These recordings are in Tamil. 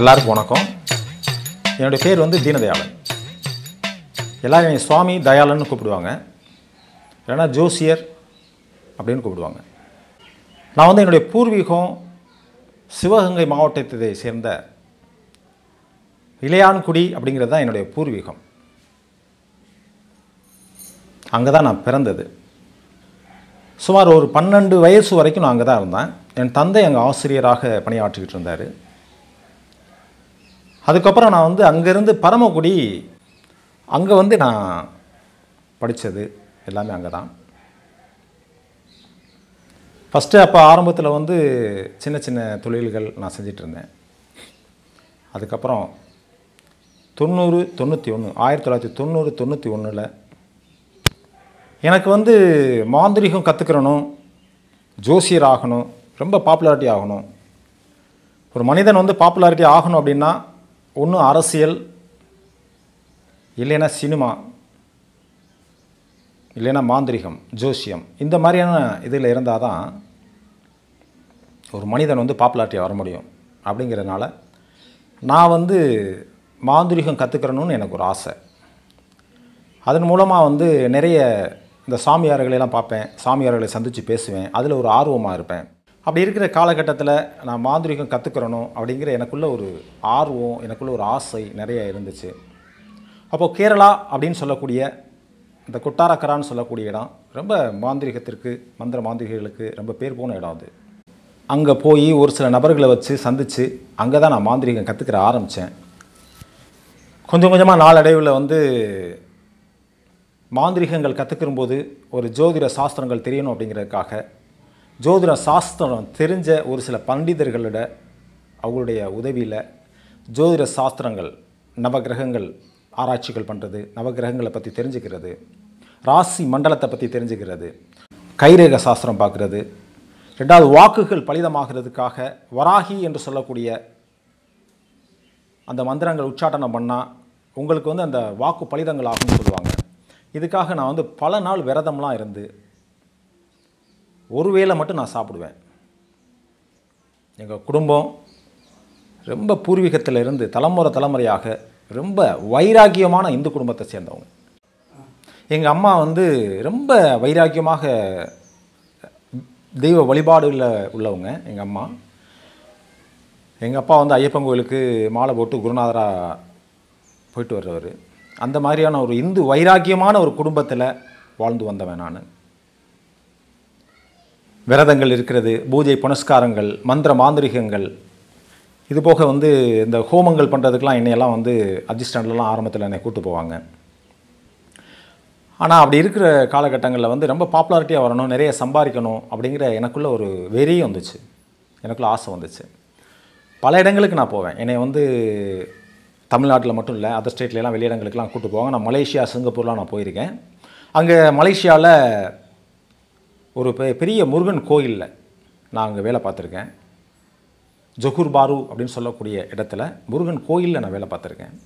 எல்லாருக்கும் வணக்கம். என்னுடைய பேர் வந்து தீனதயாளன். எல்லோரும் என்னை சுவாமி தயாளன்னு கூப்பிடுவாங்க. இல்லைன்னா ஜோசியர் அப்படின்னு கூப்பிடுவாங்க. நான் வந்து என்னுடைய பூர்வீகம் சிவகங்கை மாவட்டத்தை சேர்ந்த இளையான்குடி அப்படிங்கிறது தான் என்னுடைய பூர்வீகம். அங்கே தான் நான் பிறந்தது. சுமார் ஒரு பன்னெண்டு வயசு வரைக்கும் நான் அங்கே தான் இருந்தேன். என் தந்தை அங்கே ஆசிரியராக பணியாற்றிக்கிட்டு இருந்தார். அதுக்கப்புறம் நான் வந்து அங்கேருந்து பரமக்குடி அங்கே வந்து நான் படித்தது எல்லாமே அங்கே தான் ஃபஸ்ட்டு அப்போ ஆரம்பத்தில் வந்து சின்ன சின்ன தொழில்கள் நான் செஞ்சிட்ருந்தேன் அதுக்கப்புறம் தொண்ணூறு தொண்ணூற்றி ஒன்று ஆயிரத்தி தொள்ளாயிரத்தி தொண்ணூறு தொண்ணூற்றி ஒன்றில் எனக்கு வந்து மாந்திரிகம் கற்றுக்கிறணும் ஜோசியர் ஆகணும் ரொம்ப பாப்புலாரிட்டி ஆகணும். ஒரு மனிதன் வந்து பாப்புலாரிட்டி ஆகணும் அப்படின்னா ஒன்று அரசியல் இல்லைன்னா சினிமா இல்லைன்னா மாந்திரிகம் ஜோசியம் இந்த மாதிரியான இதில் இருந்தால் தான் ஒரு மனிதன் வந்து பாப்புலாரிட்டி வர முடியும் அப்படிங்கிறதுனால நான் வந்து மாந்திரிகம் கற்றுக்கிறணும்னு எனக்கு ஒரு ஆசை. அதன் மூலமாக வந்து நிறைய இந்த சாமியார்களையெல்லாம் பார்ப்பேன் சாமியார்களை சந்தித்து பேசுவேன் அதில் ஒரு ஆர்வமாக இருப்பேன். அப்படி இருக்கிற காலகட்டத்தில் நான் மாந்திரிகம் கற்றுக்கிறணும் அப்படிங்கிற எனக்குள்ளே ஒரு ஆர்வம் எனக்குள்ளே ஒரு ஆசை நிறைய இருந்துச்சு. அப்போது கேரளா அப்படின்னு சொல்லக்கூடிய இந்த குட்டாரக்கரான்னு சொல்லக்கூடிய இடம் ரொம்ப மாந்திரிகத்திற்கு மந்திர மாந்திரிகளுக்கு ரொம்ப பேர் போன இடம் அது. அங்கே போய் ஒரு சில நபர்களை வச்சு சந்தித்து அங்கே தான் நான் மாந்திரிகம் கற்றுக்கிற ஆரம்பித்தேன் கொஞ்சம் கொஞ்சமாக நாளடைவில் வந்து மாந்திரிகங்கள் கற்றுக்கிறும்போது ஒரு ஜோதிட சாஸ்திரங்கள் தெரியணும் அப்படிங்கிறதுக்காக ஜோதிட சாஸ்திரம் தெரிஞ்ச ஒரு சில பண்டிதர்களிட அவங்களுடைய உதவியில் ஜோதிட சாஸ்திரங்கள் நவகிரகங்கள் ஆராய்ச்சிகள் பண்ணுறது நவகிரகங்களை பற்றி தெரிஞ்சுக்கிறது ராசி மண்டலத்தை பற்றி தெரிஞ்சுக்கிறது கைரேக சாஸ்திரம் பார்க்குறது ரெண்டாவது வாக்குகள் பலிதமாகிறதுக்காக வராகி என்று சொல்லக்கூடிய அந்த மந்திரங்கள் உச்சாட்டனம் பண்ணால் உங்களுக்கு வந்து அந்த வாக்கு பலிதங்கள் ஆகும்னு சொல்லுவாங்க. இதுக்காக நான் வந்து பல நாள் விரதம்லாம் இருந்து ஒரு வேளை மட்டும் நான் சாப்பிடுவேன். எங்கள் குடும்பம் ரொம்ப பூர்வீகத்தில் இருந்து தலைமுறை தலைமுறையாக ரொம்ப வைராக்கியமான இந்து குடும்பத்தை சேர்ந்தவங்க. எங்கள் அம்மா வந்து ரொம்ப வைராக்கியமாக தெய்வ வழிபாடுகளில் உள்ளவங்க எங்கள் அம்மா. எங்கள் அப்பா வந்து ஐயப்பன் கோயிலுக்கு மாலை போட்டு குருநாதராக போயிட்டு வர்றவர். அந்த மாதிரியான ஒரு இந்து வைராக்கியமான ஒரு குடும்பத்தில் வாழ்ந்து வந்தவன் நான். விரதங்கள் இருக்கிறது பூஜை புனஸ்காரங்கள் மந்திர மாந்திரிகங்கள். இது போக வந்து இந்த ஹோமங்கள் பண்ணுறதுக்கெலாம் என்னையெல்லாம் வந்து அட்ஜஸ்டண்ட்லாம் ஆரம்பத்தில் என்னை கூட்டு போவாங்க. ஆனால் அப்படி இருக்கிற காலகட்டங்களில் வந்து ரொம்ப பாப்புலாரிட்டியாக வரணும் நிறைய சம்பாதிக்கணும் அப்படிங்கிற எனக்குள்ளே ஒரு வெறியும் வந்துச்சு. எனக்குள்ளே ஆசை வந்துச்சு. பல இடங்களுக்கு நான் போவேன். என்னை வந்து தமிழ்நாட்டில் மட்டும் இல்லை அதர் ஸ்டேட்லலாம் வெளியிடங்களுக்கெல்லாம் கூப்பிட்டு போவாங்க. நான் மலேசியா சிங்கப்பூர்லாம் நான் போயிருக்கேன். அங்கே மலேசியாவில் ஒரு பெ- பெரிய முருகன் கோயிலில் நான் அங்கே வேலை பார்த்துருக்கேன். ஜொஹூர் பாரு அப்படின்னு சொல்லக்கூடிய இடத்துல முருகன் கோயிலில் நான் வேலை பார்த்துருக்கேன்.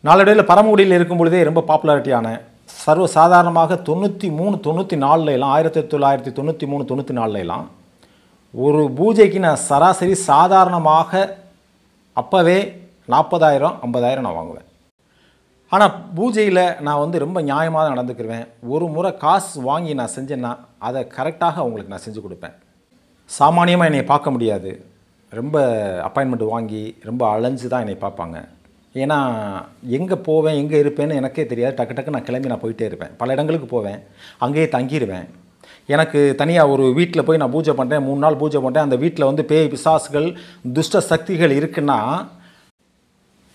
நாளடைவில் பரமக்குடியில் இருக்கும் பொழுதே ரொம்ப பாப்புலாரிட்டியான சர்வ சாதாரணமாக தொண்ணூற்றி மூணு தொண்ணூற்றி நாலுலாம் ஆயிரத்தி தொள்ளாயிரத்தி தொண்ணூற்றி மூணு தொண்ணூற்றி நாலுலாம் ஒரு பூஜைக்கு நான் சராசரி சாதாரணமாக அப்போவே நாற்பதாயிரம் ஐம்பதாயிரம் நான் வாங்குவேன். ஆனால் பூஜையில் நான் வந்து ரொம்ப நியாயமாக தான் நடந்துக்கிருவேன். ஒரு முறை காசு வாங்கி நான் செஞ்சேன்னா அதை கரெக்டாக அவங்களுக்கு நான் செஞ்சு கொடுப்பேன். சாமானியமாக என்னை பார்க்க முடியாது. ரொம்ப அப்பாயின்மெண்ட் வாங்கி ரொம்ப அலைஞ்சு தான் என்னை பார்ப்பாங்க. ஏன்னா எங்கே போவேன் எங்கே இருப்பேன்னு எனக்கே தெரியாது. டக்கு டக்கு நான் கிளம்பி நான் போயிட்டே இருப்பேன். பல இடங்களுக்கு போவேன். அங்கேயே தங்கிடுவேன் எனக்கு தனியாக ஒரு வீட்டில் போய் நான் பூஜை பண்ணுறேன் மூணு நாள் பூஜை பண்ணுறேன் அந்த வீட்டில் வந்து பேய் பிசாசுகள் துஷ்ட சக்திகள் இருக்குன்னா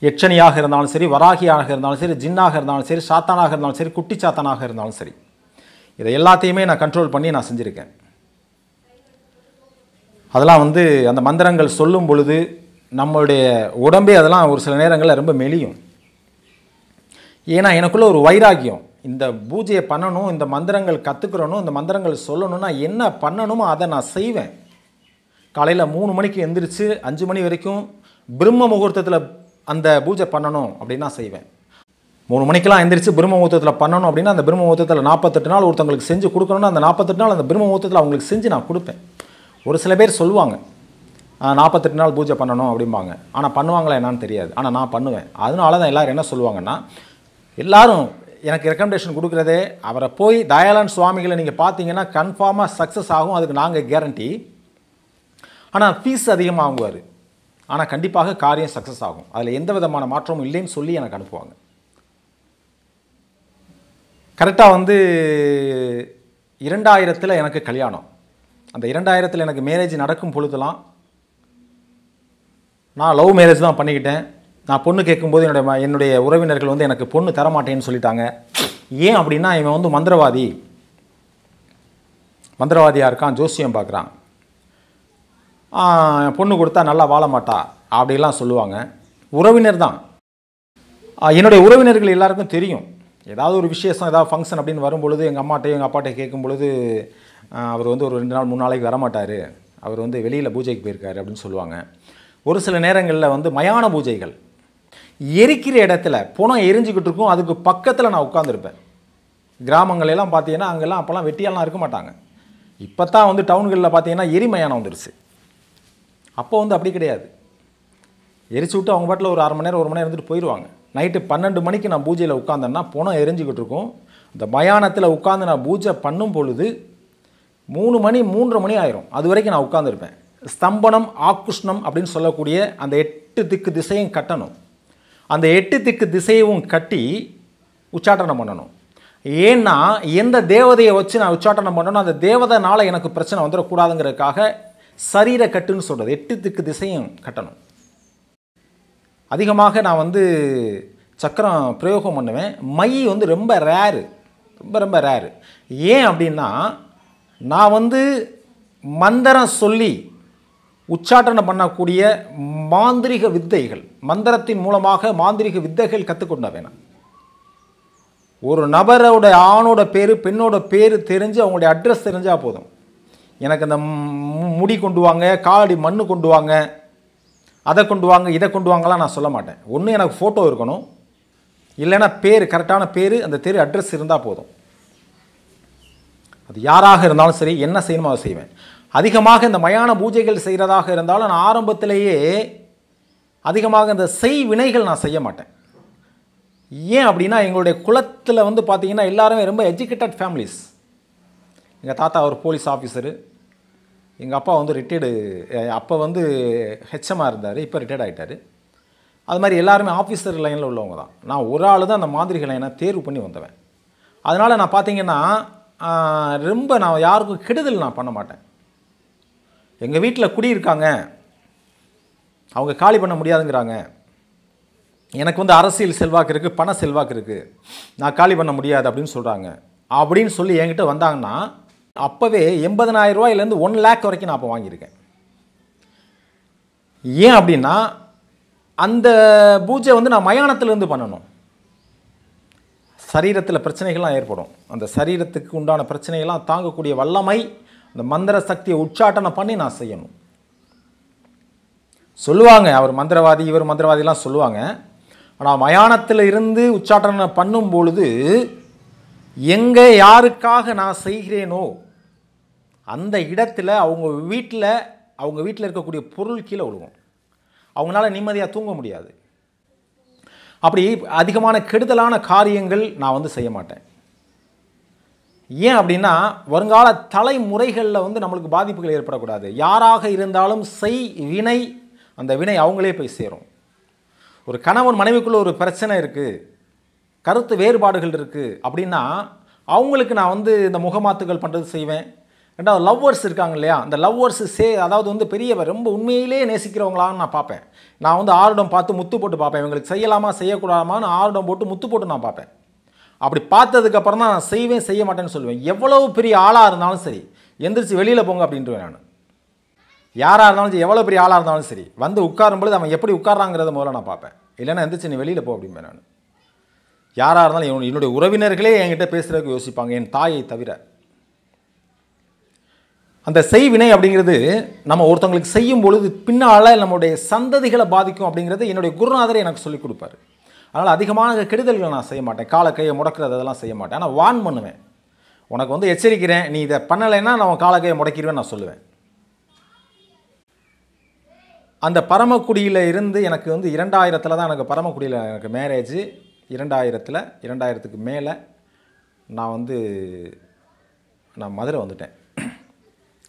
யட்சணியாக இருந்தாலும் சரி வராகியாக இருந்தாலும் சரி ஜின்னாக இருந்தாலும் சரி சாத்தானாக இருந்தாலும் சரி குட்டி சாத்தானாக இருந்தாலும் சரி. இதை எல்லாத்தையுமே நான் கண்ட்ரோல் பண்ணி நான் செஞ்சுருக்கேன். அதெல்லாம் வந்து அந்த மந்திரங்கள் சொல்லும் பொழுது நம்மளுடைய உடம்பே அதெல்லாம் ஒரு சில நேரங்களில் ரொம்ப மெலியும். ஏன்னா எனக்குள்ளே ஒரு வைராக்கியம் இந்த பூஜையை பண்ணணும் இந்த மந்திரங்கள் கற்றுக்கிறணும் இந்த மந்திரங்கள் சொல்லணும்னா என்ன பண்ணணுமோ அதை நான் செய்வேன். காலையில் மூணு மணிக்கு எந்திரிச்சு அஞ்சு மணி வரைக்கும் பிரம்ம முகூர்த்தத்தில் அந்த பூஜை பண்ணணும் அப்படின்னா செய்வேன். மூணு மணிக்கெல்லாம் எந்திரிச்சு பிரம்ம முகூர்த்தத்தில் பண்ணணும் அப்படின்னா அந்த பிரம்ம முகூர்த்தத்தில் நாற்பத்தெட்டு நாள் ஒருத்தவங்களுக்கு செஞ்சு கொடுக்கணும்னா அந்த நாற்பத்தெட்டு நாள் அந்த பிரம்ம முகூர்த்தத்தில் அவங்களுக்கு செஞ்சு நான் கொடுப்பேன். ஒரு சில பேர் சொல்லுவாங்க நாற்பத்தெட்டு நாள் பூஜை பண்ணணும் அப்படிம்பாங்க. ஆனால் பண்ணுவாங்களா என்னான்னு தெரியாது. ஆனால் நான் பண்ணுவேன். அதனால தான் எல்லோரும் என்ன சொல்லுவாங்கன்னா எல்லாரும் எனக்கு ரெக்கமெண்டேஷன் கொடுக்குறதே அவரை போய் தயாளன் சுவாமிகளை நீங்கள் பார்த்தீங்கன்னா கன்ஃபார்மாக சக்ஸஸ் ஆகும். அதுக்கு நாங்கள் கேரண்டி ஆனால் ஃபீஸ் அதிகமாக வாங்குவார் ஆனால் கண்டிப்பாக காரியம் சக்ஸஸ் ஆகும். அதில் எந்த விதமான மாற்றமும் இல்லைன்னு சொல்லி எனக்கு அனுப்புவாங்க. கரெக்டாக வந்து இரண்டாயிரத்தில் எனக்கு கல்யாணம். அந்த இரண்டாயிரத்தில் எனக்கு மேரேஜ் நடக்கும் பொழுதுலாம் நான் லவ் மேரேஜ் தான் பண்ணிக்கிட்டேன். நான் பொண்ணு கேட்கும்போது என்னுடைய ம- என்னுடைய உறவினர்கள் வந்து எனக்கு பொண்ணு தர மாட்டேன்னு சொல்லிட்டாங்க. ஏன் அப்படின்னா இவன் வந்து மந்திரவாதி. மந்திரவாதியாக இருக்கான் ஜோசியம் பார்க்குறான். பொண்ணு கொடுத்தா நல்லா வாழ மாட்டா அப்படிலாம் சொல்லுவாங்க. உறவினர் தான். என்னுடைய உறவினர்கள் எல்லாருக்கும் தெரியும். ஏதாவது ஒரு விசேஷம் ஏதாவது ஃபங்க்ஷன் அப்படின்னு வரும்பொழுது எங்கள் அம்மாட்டையும் எங்கள் அப்பாட்டையும் கேட்கும் பொழுது அவர் வந்து ஒரு ரெண்டு நாள் மூணு நாளைக்கு வரமாட்டார் அவர் வந்து வெளியில் பூஜைக்கு போயிருக்காரு அப்படின்னு சொல்லுவாங்க. ஒரு சில நேரங்களில் வந்து மயான பூஜைகள். எரிக்கிற இடத்துல புனம் எரிஞ்சுக்கிட்டு இருக்கும் அதுக்கு பக்கத்தில் நான் உட்காந்துருப்பேன் கிராமங்கள் எல்லாம் பார்த்தீங்கன்னா அங்கெல்லாம் அப்போல்லாம் வெட்டியெல்லாம் இருக்க மாட்டாங்க. இப்போ தான் வந்து டவுன்களில் பார்த்தீங்கன்னா எரிமயானம் வந்துருச்சு. அப்போ வந்து அப்படி கிடையாது. எரிச்சு விட்டு அவங்க பாட்டில் ஒரு அரை மணி நேரம் ஒரு மணி நேரம் இருந்துட்டு போயிடுவாங்க நைட்டு பன்னெண்டு மணிக்கு நான் பூஜையில் உட்காந்தேன்னா புனம் எரிஞ்சிக்கிட்டு இருக்கும். இந்த மயானத்தில் உட்காந்து நான் பூஜை பண்ணும் பொழுது மூணு மணி மூன்றரை மணி ஆயிரும். அது வரைக்கும் நான் உட்காந்துருப்பேன் ஸ்தம்பனம் ஆக்குஷ்ணம் அப்படின்னு சொல்லக்கூடிய அந்த எட்டு திக்கு திசையும் கட்டணும். அந்த எட்டு திக்கு திசையவும் கட்டி உச்சாட்டனம் பண்ணணும். ஏன்னா எந்த தேவதையை வச்சு நான் உச்சாட்டனம் பண்ணணும் அந்த தேவதைனால எனக்கு பிரச்சனை வந்துடக்கூடாதுங்கிறதுக்காக சரீர கட்டுன்னு சொல்கிறது எட்டு திக்கு திசையும் கட்டணும். அதிகமாக நான் வந்து சக்கரம் பிரயோகம் பண்ணுவேன். மை வந்து ரொம்ப ரேரு ரொம்ப ரொம்ப ரேரு ஏன் அப்படின்னா நான் வந்து மந்திரம் சொல்லி உச்சாட்டனம் பண்ணக்கூடிய மாந்திரிக வித்தைகள் மந்திரத்தின் மூலமாக மாந்திரிக வித்தைகள் கற்றுக்கொண்ட வேணாம் ஒரு நபரோட ஆணோட பேர் பெண்ணோட பேர் தெரிஞ்சு அவங்களுடைய அட்ரஸ் தெரிஞ்சால் போதும். எனக்கு அந்த முடி கொண்டு வாங்க காலடி மண் கொண்டு வாங்க அதை கொண்டு வாங்க இதை கொண்டு வாங்கலாம் நான் சொல்ல மாட்டேன். ஒன்று எனக்கு ஃபோட்டோ இருக்கணும். இல்லைன்னா பேர் கரெக்டான பேர் அந்த தெரு அட்ரஸ் இருந்தால் போதும். அது யாராக இருந்தாலும் சரி என்ன செய்யணுமோ அதை செய்வேன். அதிகமாக இந்த மயான பூஜைகள் செய்கிறதாக இருந்தாலும் நான் ஆரம்பத்திலேயே அதிகமாக இந்த செய் வினைகள் நான் செய்ய மாட்டேன். ஏன் அப்படின்னா எங்களுடைய குலத்தில் வந்து பார்த்திங்கன்னா எல்லாருமே ரொம்ப எஜுகேட்டட் ஃபேமிலிஸ் எங்கள் தாத்தா ஒரு போலீஸ் ஆஃபீஸரு எங்கள் அப்பா வந்து ரிட்டையர்டு அப்போ வந்து ஹெச்எம்மாக இருந்தார் இப்போ ரிட்டையர்ட் ஆகிட்டார் அது மாதிரி எல்லாருமே ஆஃபீஸர் லைனில் உள்ளவங்க தான். நான் ஒரு ஆள் தான் அந்த மாதிரி லைனை தேர்வு பண்ணி வந்தவன். அதனால் நான் பார்த்தீங்கன்னா ரொம்ப நான் யாருக்கும் கெடுதல் நான் பண்ண மாட்டேன். எங்கள் வீட்டில் குடியிருக்காங்க. அவங்க காலி பண்ண முடியாதுங்கிறாங்க. எனக்கு வந்து அரசியல் செல்வாக்கு இருக்குது பண செல்வாக்கு இருக்குது நான் காலி பண்ண முடியாது அப்படின்னு சொல்கிறாங்க அப்படின்னு சொல்லி என்கிட்ட வந்தாங்கன்னா அப்போவே எண்பதனாயிரம் ரூபாயிலேருந்து ஒன் லேக் வரைக்கும் நான் அப்போ வாங்கியிருக்கேன். ஏன் அப்படின்னா அந்த பூஜை வந்து நான் மயானத்திலேருந்து பண்ணணும். சரீரத்தில் பிரச்சனைகள்லாம் ஏற்படும். அந்த சரீரத்துக்கு உண்டான பிரச்சனைகள்லாம் தாங்கக்கூடிய வல்லமை அந்த மந்திர சக்தியை உச்சாட்டனம் பண்ணி நான் செய்யணும். சொல்லுவாங்க அவர் மந்திரவாதி இவர் மந்திரவாதிலாம் சொல்லுவாங்க. ஆனால் மயானத்தில் இருந்து உச்சாட்டனம் பண்ணும் பொழுது எங்கே யாருக்காக நான் செய்கிறேனோ அந்த இடத்துல அவங்க வீட்டில் அவங்க வீட்டில் இருக்கக்கூடிய பொருள் கீழே விழுகும். அவங்களால நிம்மதியாக தூங்க முடியாது. அப்படி அதிகமான கெடுதலான காரியங்கள் நான் வந்து செய்ய மாட்டேன். ஏன் அப்படின்னா வருங்கால தலைமுறைகளில் வந்து நம்மளுக்கு பாதிப்புகள் ஏற்படக்கூடாது. யாராக இருந்தாலும் செய் வினை அந்த வினை அவங்களே போய் சேரும். ஒரு கணவன் மனைவிக்குள்ள ஒரு பிரச்சனை இருக்குது கருத்து வேறுபாடுகள் இருக்குது அப்படின்னா அவங்களுக்கு நான் வந்து இந்த முகமாத்துகள் பண்ணுறது செய்வேன். ரெண்டாவது லவ்வர்ஸ் இருக்காங்க இல்லையா அந்த லவ்வர்ஸ் சே அதாவது வந்து பெரிய ரொம்ப உண்மையிலே நேசிக்கிறவங்களான்னு நான் பார்ப்பேன். நான் வந்து ஆருடம் பார்த்து முத்து போட்டு பார்ப்பேன். இவங்களுக்கு செய்யலாமா செய்யக்கூடாமான்னு ஆருடம் போட்டு முத்து போட்டு நான் பார்ப்பேன். அப்படி பார்த்ததுக்கப்புறம் தான் நான் செய்வேன் செய்ய மாட்டேன்னு சொல்லுவேன். எவ்வளவு பெரிய ஆளாக இருந்தாலும் சரி எந்திரிச்சு வெளியில் போங்க அப்படின்ட்டுவேன் நான். யாராக இருந்தாலும் சரி எவ்வளோ பெரிய ஆளாக இருந்தாலும் சரி வந்து உட்காரும் பொழுது அவன் எப்படி உட்காராங்கிறத முதல்ல நான் பார்ப்பேன். இல்லைன்னா எந்திரிச்சு நீ வெளியில் போ அப்படிம்பேன் நான். யாராக இருந்தாலும் என்னுடைய உறவினர்களே என்கிட்ட பேசுகிறதுக்கு யோசிப்பாங்க என் தாயை தவிர. அந்த செய்வினை அப்படிங்கிறது நம்ம ஒருத்தவங்களுக்கு செய்யும் பொழுது பின்னால் நம்முடைய சந்ததிகளை பாதிக்கும் அப்படிங்கிறது என்னுடைய குருநாதர் எனக்கு சொல்லிக் கொடுப்பாரு. அதனால் அதிகமான கெடுதல்களை நான் செய்ய மாட்டேன். காலை கையை முடக்கிறது அதெல்லாம் செய்ய மாட்டேன். ஆனால் வான் பண்ணுவேன். உனக்கு வந்து எச்சரிக்கிறேன். நீ இதை பண்ணலைன்னா நான் காலை கையை முடக்கிடுவேன் நான் சொல்லுவேன். அந்த பரமக்குடியில் இருந்து எனக்கு வந்து இரண்டாயிரத்தில் தான் எனக்கு பரமக்குடியில் எனக்கு மேரேஜ் இரண்டாயிரத்தில் இரண்டாயிரத்துக்கு மேலே நான் வந்து நான் மதுரை வந்துட்டேன்.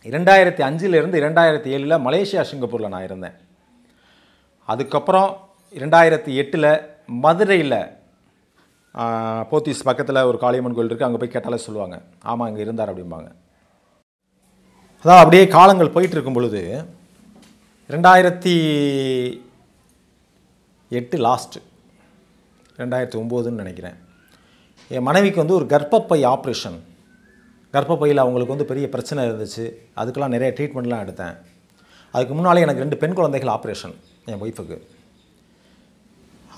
இரண்டாயிரத்தி அஞ்சிலிருந்து இரண்டாயிரத்தி ஏழில் மலேசியா சிங்கப்பூரில் நான் இருந்தேன். அதுக்கப்புறம் இரண்டாயிரத்தி எட்டில் மதுரையில் போத்தீஸ் பக்கத்தில் ஒரு காளியம்மன் கோயில் இருக்குது அங்கே போய் கேட்டாலே சொல்லுவாங்க. ஆமாம் அங்கே இருந்தார் அப்படிம்பாங்க. அதான் அப்படியே காலங்கள் போயிட்டு இருக்கும் பொழுது ரெண்டாயிரத்தி எட்டு லாஸ்ட்டு ரெண்டாயிரத்தி ஒம்போதுன்னு நினைக்கிறேன். என் மனைவிக்கு வந்து ஒரு கர்ப்பப்பை ஆப்ரேஷன் கர்ப்பப்பையில் அவங்களுக்கு வந்து பெரிய பிரச்சனை இருந்துச்சு. அதுக்கெல்லாம் நிறைய ட்ரீட்மெண்ட்லாம் எடுத்தேன். அதுக்கு முன்னாலே எனக்கு ரெண்டு பெண் குழந்தைகள் ஆப்ரேஷன் என் ஒய்ஃபுக்கு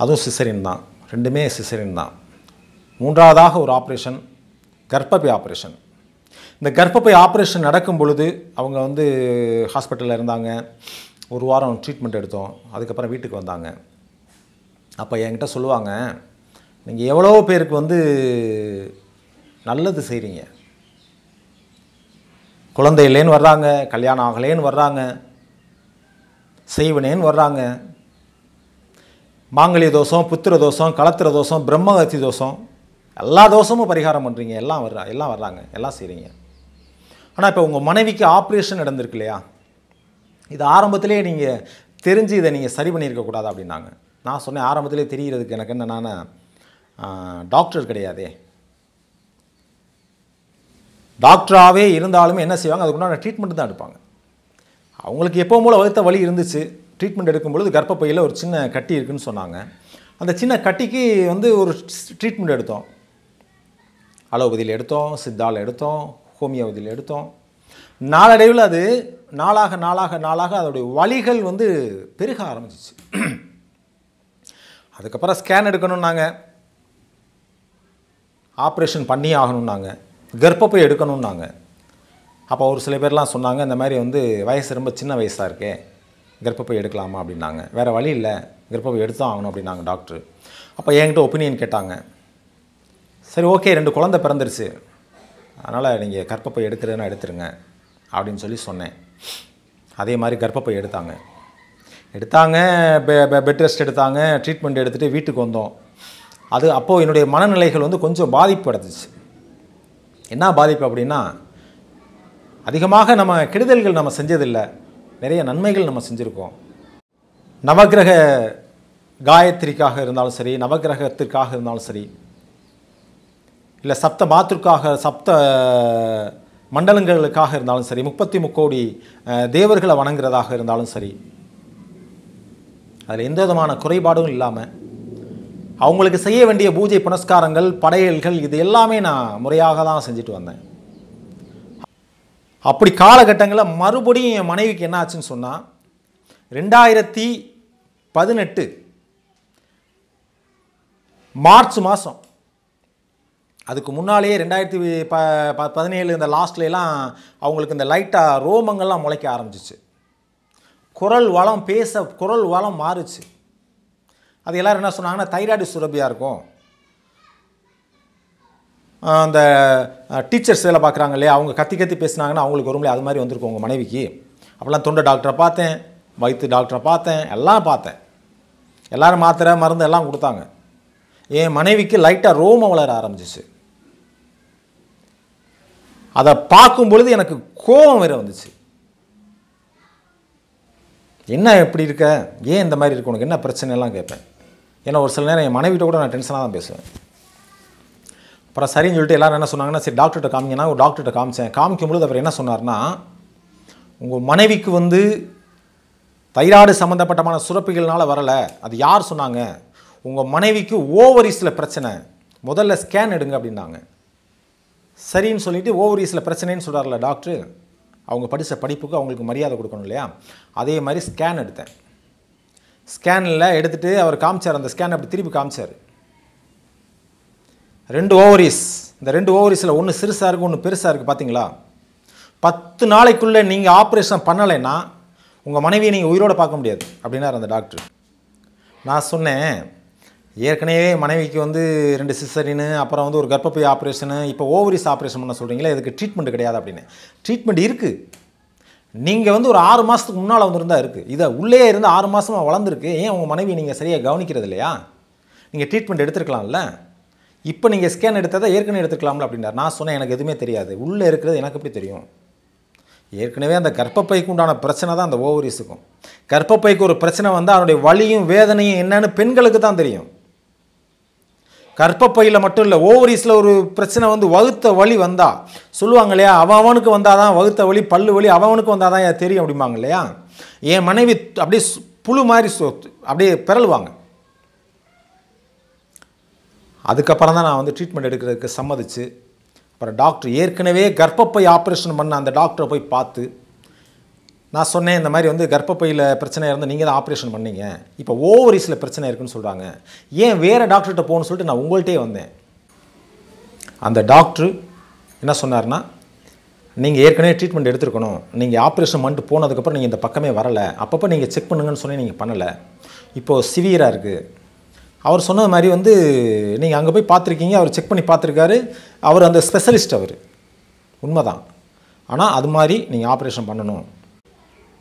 அதுவும் சிசரின் தான். ரெண்டுமே சிசரின் தான். மூன்றாவதாக ஒரு ஆப்ரேஷன் கர்ப்பப்பை ஆப்ரேஷன் இந்த கர்ப்பப்பை ஆப்ரேஷன் நடக்கும் பொழுது அவங்க வந்து ஹாஸ்பிட்டலில் இருந்தாங்க. ஒரு வாரம் ட்ரீட்மெண்ட் எடுத்தோம். அதுக்கப்புறம் வீட்டுக்கு வந்தாங்க. அப்போ என்கிட்ட சொல்லுவாங்க நீங்கள் எவ்வளோ பேருக்கு வந்து நல்லது செய்கிறீங்க குழந்தை இல்லைன்னு வர்றாங்க கல்யாணம் ஆகலேன்னு வர்றாங்க செய்வனேன்னு வர்றாங்க. மாங்கலிய தோஷம் புத்திர தோஷம் களத்திர தோஷம் பிரம்மகத்தி தோஷம் எல்லா தோஷமும் பரிகாரம் பண்ணுறீங்க எல்லாம் வர்றா எல்லாம் வர்றாங்க எல்லாம் செய்கிறீங்க ஆனால் இப்போ உங்கள் மனைவிக்கு ஆப்ரேஷன் நடந்திருக்கு இல்லையா? இது ஆரம்பத்திலே நீங்கள் தெரிஞ்சு இதை நீங்கள் சரி பண்ணியிருக்கக்கூடாது அப்படின்னாங்க. நான் சொன்னேன் ஆரம்பத்திலே தெரிகிறதுக்கு எனக்கு என்ன நான் டாக்டர் கிடையாதே. டாக்டராகவே இருந்தாலுமே என்ன செய்வாங்க? அதுக்குண்டான ட்ரீட்மெண்ட் தான் எடுப்பாங்க. அவங்களுக்கு எப்போ போல வகுத்த வலி இருந்துச்சு ட்ரீட்மெண்ட் எடுக்கும்பொழுது கர்ப்பப்பையில் ஒரு சின்ன கட்டி இருக்குன்னு சொன்னாங்க. அந்த சின்ன கட்டிக்கு வந்து ஒரு ட்ரீட்மெண்ட் எடுத்தோம். அலோபதியில் எடுத்தோம் சித்தால் எடுத்தோம் ஹோமியோபதியில் எடுத்தோம். நாளடைவில் அது நாளாக நாளாக நாளாக அதோடைய வலிகள் வந்து பெருக ஆரம்பிச்சிச்சு. அதுக்கப்புறம் ஸ்கேன் எடுக்கணும்னாங்க. ஆப்ரேஷன் பண்ணி ஆகணும்னாங்க. கர்ப்பப்பை எடுக்கணும்னாங்க. அப்போ ஒரு சில பேர்லாம் சொன்னாங்க இந்த மாதிரி வந்து வயசு ரொம்ப சின்ன வயசாக இருக்கே கர்ப்பப்பை எடுக்கலாமா அப்படின்னாங்க. வேறு வழி இல்லை கர்ப்பப்பை எடுத்தோம் ஆகணும் அப்படின்னாங்க டாக்டர். அப்போ என்கிட்ட ஒப்பீனியன் கேட்டாங்க. சரி ஓகே ரெண்டு குழந்தை பிறந்துருச்சு. அதனால் நீங்கள் கர்ப்பப்பை எடுக்கிறதுனா எடுத்துருங்க அப்படின்னு சொல்லி சொன்னேன். அதே மாதிரி கர்ப்பப்பை எடுத்தாங்க. எடுத்தாங்க பெட் ரெஸ்ட் எடுத்தாங்க ட்ரீட்மெண்ட் எடுத்துகிட்டு வீட்டுக்கு வந்தோம். அது அப்போது என்னுடைய மனநிலைகள் வந்து கொஞ்சம் பாதிப்பு அடைஞ்சிச்சு. என்ன பாதிப்பு அப்படின்னா அதிகமாக நம்ம கெடுதல்கள் நம்ம செஞ்சதில்லை நிறைய நன்மைகள் நம்ம செஞ்சுருக்கோம். நவக்கிரக காயத்ரிக்காக இருந்தாலும் சரி நவக்கிரகத்திற்காக இருந்தாலும் சரி இல்லை சப்த மாத்திற்காக சப்த மண்டலங்களுக்காக இருந்தாலும் சரி முப்பத்தி முக்கோடி தேவர்களை வணங்குறதாக இருந்தாலும் சரி அதில் எந்த விதமான குறைபாடும் இல்லாமல் அவங்களுக்கு செய்ய வேண்டிய பூஜை புனஸ்காரங்கள் படையல்கள் இது எல்லாமே நான் முறையாக தான் செஞ்சுட்டு வந்தேன். அப்படி காலகட்டங்களில் மறுபடியும் என் மனைவிக்கு என்ன ஆச்சுன்னு சொன்னால் ரெண்டாயிரத்தி பதினெட்டு மார்ச் மாதம் அதுக்கு முன்னாலேயே ரெண்டாயிரத்தி ப ப பதினேழு இந்த லாஸ்ட்லாம் அவங்களுக்கு இந்த லைட்டாக ரோமங்கள்லாம் முளைக்க ஆரம்பிச்சிச்சு. குரல் வளம் பேச குரல் வளம் மாறுச்சு. அது எல்லோரும் என்ன சொன்னாங்கன்னா தைராய்டு சுரபியாக இருக்கும். அந்த டீச்சர்ஸ் வேலை பார்க்குறாங்க இல்லையா? அவங்க கத்தி கத்தி பேசுனாங்கன்னா அவங்களுக்கு வரும்லையே அது மாதிரி வந்திருக்கும் உங்கள் மனைவிக்கு. அப்போல்லாம் தொண்டை டாக்டரை பார்த்தேன் வயிற்று டாக்டரை பார்த்தேன் எல்லாம் பார்த்தேன். எல்லோரும் மாத்திரை மருந்து எல்லாம் கொடுத்தாங்க. என் மனைவிக்கு லைட்டாக ரோமம் வளர ஆரம்பிச்சிச்சு. அதை பார்க்கும் பொழுது எனக்கு கோபம் வேற வந்துச்சு. என்ன எப்படி இருக்க? ஏன் இந்த மாதிரி இருக்கு? உனக்கு என்ன பிரச்சனை எல்லாம் கேட்பேன். ஏன்னா ஒரு சில நேரம் என் மனைவிட்ட கூட நான் டென்ஷனாக தான் பேசுவேன். அப்புறம் சரின்னு சொல்லிட்டு எல்லாரும் என்ன சொன்னாங்கன்னா சரி டாக்டர்கிட்ட காமிங்கன்னா ஒரு டாக்டர்கிட்ட காமிச்சேன். காமிக்கும் பொழுது அவர் என்ன சொன்னார்னா உங்கள் மனைவிக்கு வந்து தைராய்டு சம்மந்தப்பட்டமான சுரப்பிகள்னால வரலை. அது யார் சொன்னாங்க? உங்கள் மனைவிக்கு ஓவரிஸில் பிரச்சனை. முதல்ல ஸ்கேன் எடுங்க அப்படின்னாங்க. சரின்னு சொல்லிட்டு ஓவரிஸில் பிரச்சனைன்னு சொல்கிறார்ல டாக்டர் அவங்க படித்த படிப்புக்கு அவங்களுக்கு மரியாதை கொடுக்கணும் இல்லையா? அதே மாதிரி ஸ்கேன் எடுத்தேன். ஸ்கேனில் எடுத்துகிட்டு அவர் காமிச்சார் அந்த ஸ்கேன் அப்படி திருப்பி காமிச்சார். ரெண்டு ஓவரிஸ் இந்த ரெண்டு ஓவரிஸில் ஒன்று சிறுசாக இருக்குது ஒன்று பெருசாக இருக்குது பார்த்தீங்களா பத்து நாளைக்குள்ளே நீங்கள் ஆப்ரேஷன் பண்ணலைன்னா உங்கள் மனைவியை நீங்கள் உயிரோட பார்க்க முடியாது அப்படின்னார் அந்த டாக்டர் நான் சொன்னேன் ஏற்கனவே மனைவிக்கு வந்து ரெண்டு சிசரின்னு அப்புறம் வந்து ஒரு கர்ப்பப்பை ஆப்ரேஷனு இப்போ ஓவரிஸ் ஆப்ரேஷன் பண்ண சொல்கிறீங்களே இதுக்கு ட்ரீட்மெண்ட் கிடையாது அப்படின்னு. ட்ரீட்மெண்ட் இருக்குது நீங்கள் வந்து ஒரு ஆறு மாதத்துக்கு முன்னால் வந்திருந்தா இருக்குது இதை உள்ளே இருந்து ஆறு மாதமாக வளர்ந்துருக்கு. ஏன் உங்கள் மனைவி நீங்கள் சரியாக கவனிக்கிறது இல்லையா? நீங்கள் ட்ரீட்மெண்ட் எடுத்துருக்கலாம்ல. இப்போ நீங்கள் ஸ்கேன் எடுத்ததை ஏற்கனவே எடுத்துக்கலாம்ல அப்படின்னார். நான் சொன்னேன் எனக்கு எதுவுமே தெரியாது. உள்ளே இருக்கிறது எனக்கு எப்படி தெரியும்? ஏற்கனவே அந்த கர்ப்பப்பைக்கு உண்டான பிரச்சனை தான் அந்த ஓவரிஸுக்கும் கர்ப்பப்பைக்கு ஒரு பிரச்சனை வந்தால் அதனுடைய வலியும் வேதனையும் என்னன்னு பெண்களுக்கு தான் தெரியும். கர்ப்பப்பையில் மட்டும் இல்லை ஓவரிஸில் ஒரு பிரச்சனை வந்து வகுத்த வலி வந்தா சொல்லுவாங்க இல்லையா அவன் அவனுக்கு வந்தால் தான் வகுத்த வலி பல்லு வலி அவனுக்கு வந்தால் தான் ஏன் தெரியும் அப்படிம்பாங்க இல்லையா? என் மனைவி அப்படியே புழு மாதிரி சு- அப்படியே பிறழுவாங்க அதுக்கப்புறம் தான் நான் வந்து ட்ரீட்மெண்ட் எடுக்கிறதுக்கு சம்மதிச்சு அப்புறம் டாக்டர் ஏற்கனவே கர்ப்பப்பை ஆப்ரேஷன் பண்ண அந்த டாக்டரை போய் பார்த்து நான் சொன்னேன் இந்த மாதிரி வந்து கர்ப்பப்பையில் பிரச்சனை இருந்து நீங்கள் தான் ஆப்ரேஷன் பண்ணீங்க. இப்போ ஓவரிஸில் பிரச்சனை இருக்குன்னு சொல்கிறாங்க ஏன் வேறு டாக்டர்கிட்ட போகணும்னு சொல்லிட்டு நான் உங்கள்கிட்டே வந்தேன். அந்த டாக்டர் என்ன சொன்னார்னா நீங்கள் ஏற்கனவே ட்ரீட்மெண்ட் எடுத்துருக்கணும். நீங்கள் ஆப்ரேஷன் பண்ணிட்டு போனதுக்கப்புறம் நீங்கள் இந்த பக்கமே வரலை. அப்பப்போ நீங்கள் செக் பண்ணுங்கன்னு சொன்னி நீங்கள் பண்ணலை. இப்போது சிவியராக இருக்குது அவர் சொன்னது மாதிரி வந்து நீங்கள் அங்கே போய் பார்த்துருக்கீங்க அவர் செக் பண்ணி பார்த்துருக்காரு. அவர் அந்த ஸ்பெஷலிஸ்ட் அவர். உண்மைதான். ஆனால் அது மாதிரி நீங்கள் ஆப்ரேஷன் பண்ணணும்.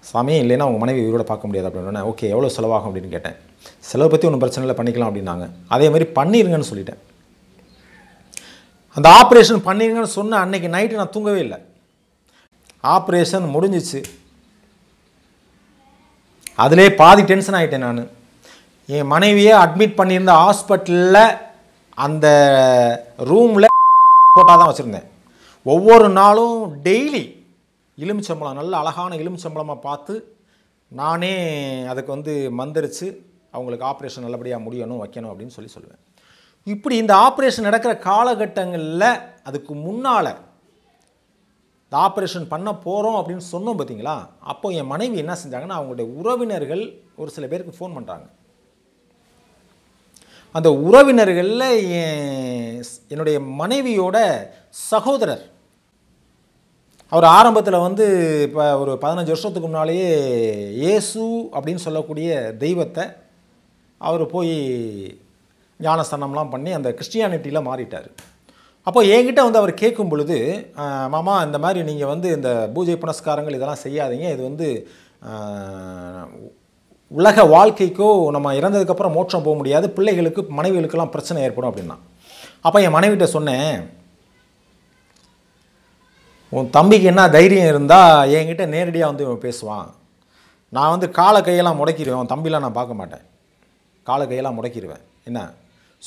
சாமி இல்லைன்னா உங்கள் மனைவி உயிரோட பார்க்க முடியாது அப்படின்னு ஓகே எவ்வளோ செலவாகும்? அப்படின்னு கேட்டேன். செலவை பற்றி ஒன்றும் பிரச்சனை இல்லை பண்ணிக்கலாம் அப்படின்னாங்க. அதே மாதிரி பண்ணிருங்கன்னு சொல்லிட்டேன். அந்த ஆப்ரேஷன் பண்ணிருங்கன்னு சொன்ன அன்னைக்கு நைட்டு நான் தூங்கவே இல்லை. ஆப்ரேஷன் முடிஞ்சிச்சு. அதிலே பாதி டென்ஷன் ஆகிட்டேன் நான். என் மனைவியை அட்மிட் பண்ணியிருந்த ஹாஸ்பிட்டலில் அந்த ரூமில் போட்டால் தான் வச்சுருந்தேன். ஒவ்வொரு நாளும் டெய்லி எலுமிச்சம்பழம் நல்ல அழகான எலுமிச்சம்பழமாக பார்த்து நானே அதுக்கு வந்து மந்திரிச்சு அவங்களுக்கு ஆப்ரேஷன் நல்லபடியாக முடியணும் வைக்கணும் அப்படின்னு சொல்லி சொல்லுவேன். இப்படி இந்த ஆப்ரேஷன் நடக்கிற காலகட்டங்களில் அதுக்கு முன்னால் இந்த ஆப்ரேஷன் பண்ண போகிறோம் அப்படின்னு சொன்னோம் பார்த்தீங்களா? அப்போ என் மனைவி என்ன செஞ்சாங்கன்னா அவங்களுடைய உறவினர்கள் ஒரு சில பேருக்கு ஃபோன் பண்ணுறாங்க அந்த உறவினர்களில் என் என்னுடைய மனைவியோட சகோதரர் அவர் ஆரம்பத்தில் வந்து இப்போ ஒரு பதினஞ்சு வருஷத்துக்கு முன்னாலேயே இயேசு அப்படின்னு சொல்லக்கூடிய தெய்வத்தை அவர் போய் ஞானஸ்தானம்லாம் பண்ணி அந்த கிறிஸ்டியானிட்டியில் மாறிட்டார். அப்போ என்கிட்ட வந்து அவர் கேட்கும் பொழுது மாமா இந்த மாதிரி நீங்கள் வந்து இந்த பூஜை புனஸ்காரங்கள் இதெல்லாம் செய்யாதீங்க. இது வந்து உலக வாழ்க்கைக்கோ நம்ம இறந்ததுக்கப்புறம் மோட்சம் போக முடியாது. பிள்ளைகளுக்கு மனைவிகளுக்கெல்லாம் பிரச்சனை ஏற்படும் அப்படின்னா. அப்போ என் மனைவிட்ட சொன்னேன் உன் தம்பிக்கு என்ன தைரியம் இருந்தால் என்கிட்ட நேரடியாக வந்து இவன் பேசுவான். நான் வந்து காலை கையெல்லாம் முடக்கிடுவேன். உன் தம்பிலாம் நான் பார்க்க மாட்டேன். காலை கையெல்லாம் முடக்கிடுவேன். என்ன?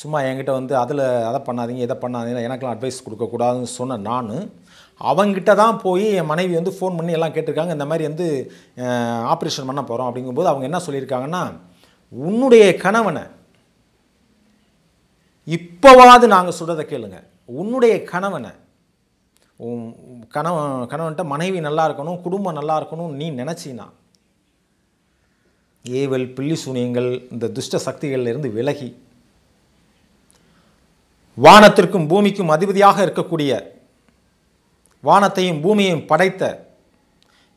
சும்மா என்கிட்ட வந்து அதில் அதை பண்ணாதீங்க இதை பண்ணாதீங்க எனக்கெல்லாம் அட்வைஸ் கொடுக்கக்கூடாதுன்னு சொன்ன நான் அவங்ககிட்ட தான் போய் என் மனைவி வந்து ஃபோன் பண்ணி எல்லாம் கேட்டிருக்காங்க. இந்த மாதிரி வந்து ஆப்ரேஷன் பண்ண போகிறோம் அப்படிங்கும்போது அவங்க என்ன சொல்லியிருக்காங்கன்னா உன்னுடைய கணவனை இப்போவாது நாங்கள் சொல்கிறத கேளுங்க. உன்னுடைய கணவனை உன் கணவன் கணவன்கிட்ட மனைவி நல்லா இருக்கணும் குடும்பம் நல்லா இருக்கணும் நீ நினச்சினா? ஏவல் பில்லி சூனியங்கள் இந்த துஷ்ட சக்திகளில் இருந்து விலகி. வானத்திற்கும் பூமிக்கும் அதிபதியாக இருக்கக்கூடிய வானத்தையும் பூமியையும் படைத்த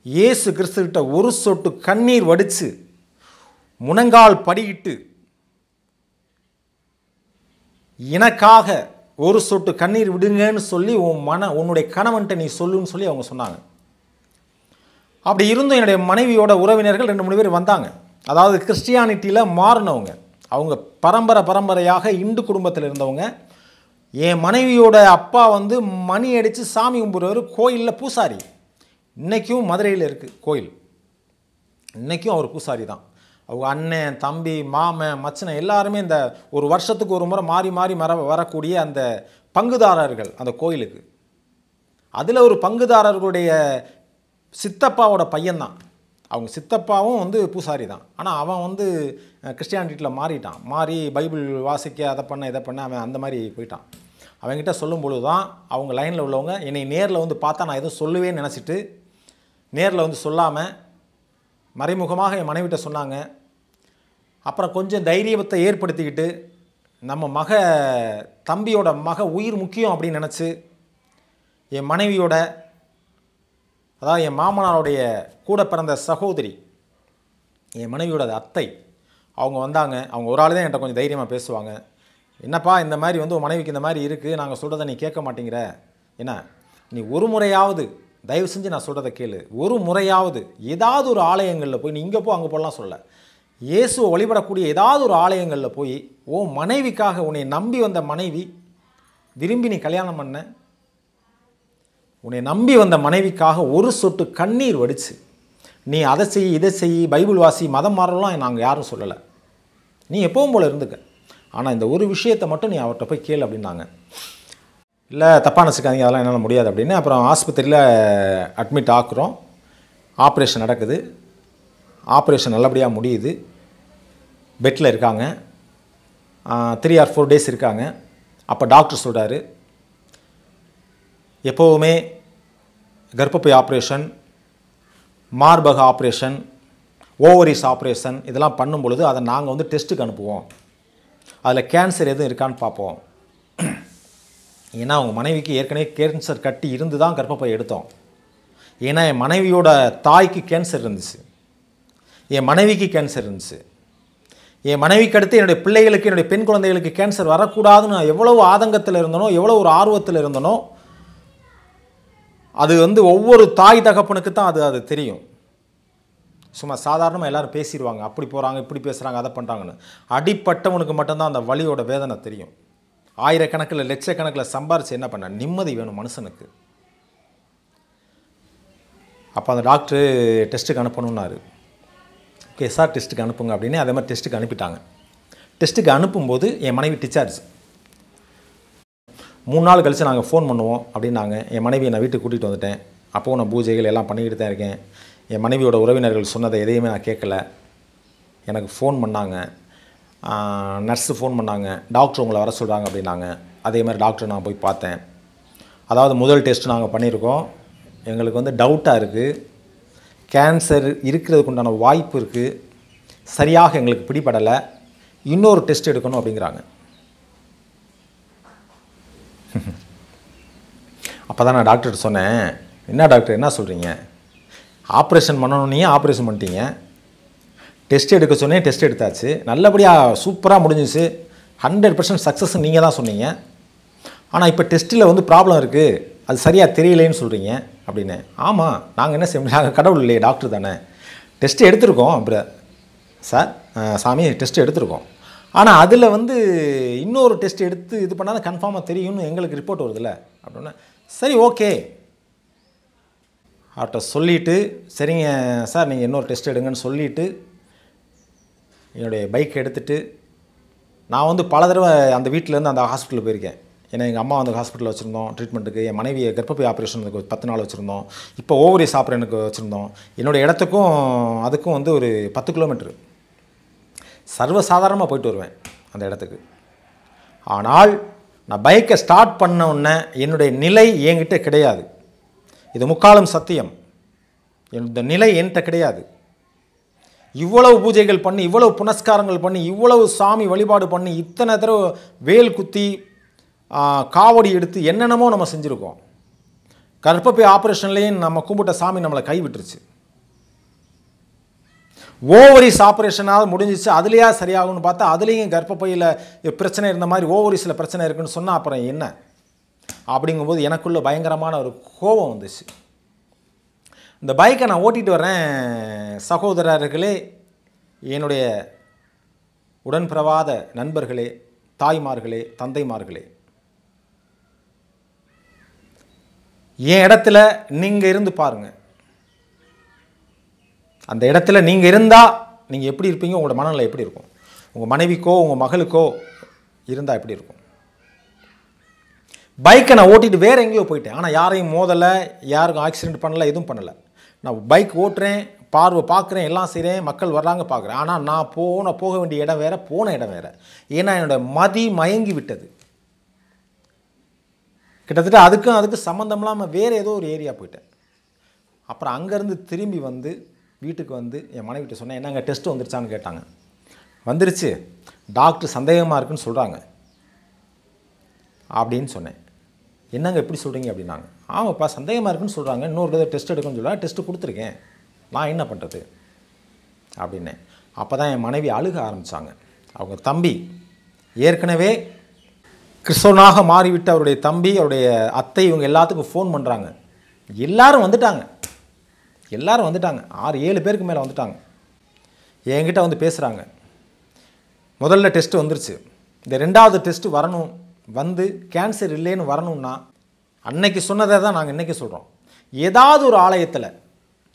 இயேசு கிறிஸ்துகிட்ட ஒரு சொட்டு கண்ணீர் வடித்து முனங்கால் படியிட்டு எனக்காக ஒரு சொட்டு கண்ணீர் விடுங்கன்னு சொல்லி உன் மன உன்னுடைய கணவன்கிட்ட நீ சொல்லுன்னு சொல்லி அவங்க சொன்னாங்க. அப்படி இருந்தும் என்னுடைய மனைவியோட உறவினர்கள் ரெண்டு மூணு பேர் வந்தாங்க. அதாவது கிறிஸ்டியானிட்டியில் மாறினவங்க. அவங்க பரம்பரை பரம்பரையாக இந்து குடும்பத்தில் இருந்தவங்க. என் மனைவியோட அப்பா வந்து மணி அடித்து சாமி கும்பிட்றவர் கோயிலில் பூசாரி. இன்றைக்கும் மதுரையில் இருக்குது கோயில். இன்றைக்கும் அவர் பூசாரி தான். அவங்க அண்ணன் தம்பி மாமன் மச்சனை எல்லாருமே இந்த ஒரு வருஷத்துக்கு ஒரு முறை மாறி மாறி மர வரக்கூடிய அந்த பங்குதாரர்கள் அந்த கோயிலுக்கு. அதில் ஒரு பங்குதாரர்களுடைய சித்தப்பாவோட பையன்தான். அவங்க சித்தப்பாவும் வந்து பூசாரி தான் ஆனால் அவன் வந்து கிறிஸ்டியானிட்டியில் மாறிட்டான். மாறி பைபிள் வாசிக்க அதை பண்ண இதை பண்ண அவன் அந்த மாதிரி போயிட்டான். அவங்ககிட்ட சொல்லும் பொழுது தான் அவங்க லைனில் உள்ளவங்க என்னை நேரில் வந்து பார்த்தா நான் எதுவும் சொல்லுவேன்னு நினச்சிட்டு நேரில் வந்து சொல்லாமல் மறைமுகமாக என் மனைவிட்ட சொன்னாங்க. அப்புறம் கொஞ்சம் தைரியத்தை ஏற்படுத்திக்கிட்டு நம்ம மக தம்பியோட மக உயிர் முக்கியம் அப்படின்னு நினச்சி என் மனைவியோட அதாவது என் மாமனாருடைய கூட பிறந்த சகோதரி என் மனைவியோட அத்தை அவங்க வந்தாங்க. அவங்க ஒரு ஆள் தான் என்கிட்ட கொஞ்சம் தைரியமாக பேசுவாங்க. என்னப்பா இந்த மாதிரி வந்து உன் மனைவிக்கு இந்த மாதிரி இருக்குது நாங்கள் சொல்கிறத நீ கேட்க மாட்டேங்கிற. என்ன? நீ ஒரு முறையாவது தயவு செஞ்சு நான் சொல்கிறத கேளு. ஒரு முறையாவது ஏதாவது ஒரு ஆலயங்களில் போய் நீ இங்கே போ அங்கே போகலாம் சொல்ல. இயேசுவை வழிபடக்கூடிய ஏதாவது ஒரு ஆலயங்களில் போய் ஓ மனைவிக்காக உன்னை நம்பி வந்த மனைவி விரும்பி நீ கல்யாணம் பண்ண. உன்னை நம்பி வந்த மனைவிக்காக ஒரு சொட்டு கண்ணீர் வடிச்சு. நீ அதை செய் இதை செய் பைபிள் வாசி மதம் மாறலாம் நாங்கள் யாரும் சொல்லலை. நீ எப்பவும் போல் இருந்துக்க. ஆனால் இந்த ஒரு விஷயத்தை மட்டும் நீ அவர்கிட்ட போய் கேளு அப்படின்னாங்க. இல்லை தப்பாக நினச்சிக்காதீங்க அதெல்லாம் என்னால் முடியாது அப்படின்னு. அப்புறம் ஆஸ்பத்திரியில் அட்மிட் ஆக்குறோம். ஆப்ரேஷன் நடக்குது. ஆப்ரேஷன் நல்லபடியாக முடியுது. பெட்டில் இருக்காங்க. த்ரீ ஆர் ஃபோர் டேஸ் இருக்காங்க. அப்போ டாக்டர் சொல்கிறாரு எப்போவுமே கர்ப்பப்பை ஆப்ரேஷன் மார்பக ஆப்ரேஷன் ஓவரிஸ் ஆப்ரேஷன் இதெல்லாம் பண்ணும் பொழுது அதை நாங்கள் வந்து டெஸ்ட்டுக்கு அனுப்புவோம். அதில் கேன்சர் எதுவும் இருக்கான்னு பார்ப்போம். ஏன்னா அவங்க மனைவிக்கு ஏற்கனவே கேன்சர் கட்டி இருந்து தான் கர்ப்பப்பை எடுத்தோம். ஏன்னா என் மனைவியோட தாய்க்கு கேன்சர் இருந்துச்சு. என் மனைவிக்கு கேன்சர் இருந்துச்சு. என் மனைவிக்கு அடுத்து என்னுடைய பிள்ளைகளுக்கு என்னுடைய பெண் குழந்தைகளுக்கு கேன்சர் வரக்கூடாதுன்னு நான் எவ்வளவு ஆதங்கத்தில் இருந்தனோ எவ்வளோ ஒரு ஆர்வத்தில் இருந்தனோ அது வந்து ஒவ்வொரு தாய் தகப்பனுக்கு தான் அது அது தெரியும். சும்மா சாதாரணமாக எல்லோரும் பேசிடுவாங்க. அப்படி போகிறாங்க இப்படி பேசுகிறாங்க அதை பண்ணுறாங்கன்னு அடிப்பட்டவனுக்கு மட்டும்தான் அந்த வழியோட வேதனை தெரியும். ஆயிரக்கணக்கில் லட்சக்கணக்கில் சம்பாரித்து என்ன பண்ண? நிம்மதி வேணும் மனுஷனுக்கு. அப்போ அந்த டாக்டரு டெஸ்ட்டுக்கு அனுப்பணுன்னாரு ஓகே சார் டெஸ்ட்டுக்கு அனுப்புங்க அப்படின்னு அதே மாதிரி டெஸ்ட்டுக்கு அனுப்பிட்டாங்க. டெஸ்ட்டுக்கு அனுப்பும்போது என் மனைவி டிச்சார்ஜ் மூணு நாள் கழித்து நாங்கள் ஃபோன் பண்ணுவோம் அப்படின்னாங்க. என் மனைவியை நான் வீட்டுக்கு கூட்டிகிட்டு வந்துட்டேன். அப்போவும் நான் பூஜைகள் எல்லாம் பண்ணிக்கிட்டு தான் இருக்கேன். என் மனைவியோட உறவினர்கள் சொன்னதை எதையுமே நான் கேட்கல. எனக்கு ஃபோன் பண்ணாங்க. நர்ஸு ஃபோன் பண்ணாங்க. டாக்டர் உங்களை வர சொல்கிறாங்க அப்படின்னாங்க. அதே மாதிரி டாக்டர் நான் போய் பார்த்தேன். அதாவது முதல் டெஸ்ட் நாங்கள் பண்ணியிருக்கோம். எங்களுக்கு வந்து டவுட்டாக இருக்குது கேன்சர் இருக்கிறதுக்கு உண்டான வாய்ப்பு இருக்குது சரியாக எங்களுக்கு பிடிபடலை. இன்னொரு டெஸ்ட் எடுக்கணும் அப்படிங்கிறாங்க. அப்போ தான் நான் டாக்டர்கிட்ட சொன்னேன். என்ன டாக்டர் என்ன சொல்கிறீங்க ஆப்ரேஷன் பண்ணணுன்னே ஆப்ரேஷன் பண்ணிட்டீங்க? டெஸ்ட் எடுக்க சொன்னேன். டெஸ்ட் எடுத்தாச்சு. நல்லபடியாக சூப்பராக முடிஞ்சிச்சு. ஹண்ட்ரட் பர்சன்ட் சக்ஸஸ் நீங்கள் தான் சொன்னீங்க. ஆனால் இப்போ டெஸ்ட்டில் வந்து ப்ராப்ளம் இருக்குது அது சரியாக தெரியலேன்னு சொல்கிறீங்க அப்படின்னு. ஆமாம் நாங்கள் என்ன செய்ய நாங்கள் கடவுள் இல்லையே டாக்டர் தானே. டெஸ்ட்டு எடுத்திருக்கோம் அப்படி சார் சாமி டெஸ்ட்டு எடுத்திருக்கோம். ஆனால் அதில் வந்து இன்னொரு டெஸ்ட் எடுத்து இது பண்ணால் கன்ஃபார்மாக தெரியும்னு எங்களுக்கு ரிப்போர்ட் வருதுல்ல அப்படின்னா சரி ஓகே. அவர்கிட்ட சொல்லிவிட்டு சரிங்க சார் நீங்கள் இன்னொரு டெஸ்ட் எடுங்கன்னு சொல்லிவிட்டு என்னுடைய பைக் எடுத்துகிட்டு நான் வந்து பல தடவை அந்த வீட்டிலேருந்து அந்த ஹாஸ்பிட்டலில் போயிருக்கேன். ஏன்னா எங்கள் அம்மா வந்து ஹாஸ்பிட்டலில் வச்சுருந்தோம். ட்ரீட்மெண்ட்டுக்கு என் மனைவியை கர்ப்பப்பை ஆப்ரேஷனுக்கு பத்து நாள் வச்சுருந்தோம். இப்போ ஓவரிஸ் ஆப்ரேஷனுக்கு வச்சுருந்தோம். என்னோடய இடத்துக்கும் அதுக்கும் வந்து ஒரு பத்து கிலோமீட்ரு சர்வசாதாரணமாக போயிட்டு வருவேன் அந்த இடத்துக்கு. ஆனால் நான் பைக்கை ஸ்டார்ட் பண்ண உடனே என்னுடைய நிலை என்கிட்ட கிடையாது. இது முக்காலும் சத்தியம். இந்த நிலை என்கிட்ட கிடையாது. இவ்வளவு பூஜைகள் பண்ணி இவ்வளவு புனஸ்காரங்கள் பண்ணி இவ்வளவு சாமி வழிபாடு பண்ணி இத்தனை தடவை வேல் குத்தி காவடி எடுத்து என்னென்னமோ நம்ம செஞ்சுருக்கோம். கர்ப்பப்பை ஆப்ரேஷன்லேயும் நம்ம கும்பிட்ட சாமி நம்மளை கைவிட்டுருச்சு. ஓவரிஸ் ஆப்ரேஷனாக முடிஞ்சிச்சு அதுலேயா சரியாகும்னு பார்த்தா அதுலேயும் கர்ப்பப்பையில் பிரச்சனை இருந்த மாதிரி ஓவரிஸில் பிரச்சனை இருக்குன்னு சொன்னால் அப்புறம் என்ன? அப்படிங்கும்போது எனக்குள்ள பயங்கரமான ஒரு கோபம் வந்துச்சு. இந்த பைக்கை நான் ஓட்டிகிட்டு வரேன் சகோதரர்களே என்னுடைய உடன்பிறவாத நண்பர்களே தாய்மார்களே தந்தைமார்களே. என் இடத்துல நீங்கள் இருந்து பாருங்கள் அந்த இடத்துல நீங்கள் இருந்தால் நீங்கள் எப்படி இருப்பீங்க? உங்களோட மனநிலை எப்படி இருக்கும்? உங்கள் மனைவிக்கோ உங்கள் மகளுக்கோ இருந்தால் எப்படி இருக்கும்? பைக்கை நான் ஓட்டிட்டு வேறு எங்கேயோ போயிட்டேன். ஆனால் யாரையும் மோதலை யாருக்கும் ஆக்சிடென்ட் பண்ணலை எதுவும் பண்ணலை. நான் பைக் ஓட்டுறேன் பார்வை பார்க்குறேன் எல்லாம் செய்கிறேன் மக்கள் வர்றாங்க பார்க்குறேன். ஆனால் நான் போன போக வேண்டிய இடம் வேறு போன இடம் வேறு. ஏன்னா என்னோட மதி மயங்கி விட்டது. கிட்டத்தட்ட அதுக்கும் அதுக்கு சம்மந்தம் இல்லாமல் வேறு ஏதோ ஒரு ஏரியா போயிட்டேன். அப்புறம் அங்கேருந்து திரும்பி வந்து வீட்டுக்கு வந்து என் மனைவிட்ட சொன்னேன் என்னங்க டெஸ்ட் வந்துருச்சான்னு கேட்டாங்க. வந்துருச்சு. டாக்டர் சந்தேகமாக இருக்குன்னு சொல்கிறாங்க அப்படின்னு சொன்னேன். என்னங்க எப்படி சொல்கிறீங்க அப்படின்னாங்க. ஆமாப்பா சந்தேகமாக இருக்குன்னு சொல்கிறாங்க இன்னொரு தடவை டெஸ்ட் எடுக்கணும்னு சொல்ல டெஸ்ட்டு கொடுத்துருக்கேன். நான் என்ன பண்ணுறது அப்படின்னேன். அப்போ தான் என் மனைவி அழுக ஆரம்பித்தாங்க அவங்க தம்பி ஏற்கனவே கிறிஸ்தவனாக மாறிவிட்ட அவருடைய தம்பி அவருடைய அத்தை இவங்க எல்லாத்துக்கும் ஃபோன் பண்ணுறாங்க எல்லாரும் வந்துட்டாங்க. எல்லாரும் வந்துட்டாங்க. ஆறு ஏழு பேருக்கு மேலே வந்துட்டாங்க. என்கிட்ட வந்து பேசுகிறாங்க முதல்ல டெஸ்ட்டு வந்துருச்சு. இந்த ரெண்டாவது டெஸ்ட்டு வரணும் வந்து கேன்சர் இல்லைன்னு வரணும்னா அன்னைக்கு சொன்னதை தான் நாங்கள் இன்றைக்கி சொல்கிறோம் ஏதாவது ஒரு ஆலயத்தில்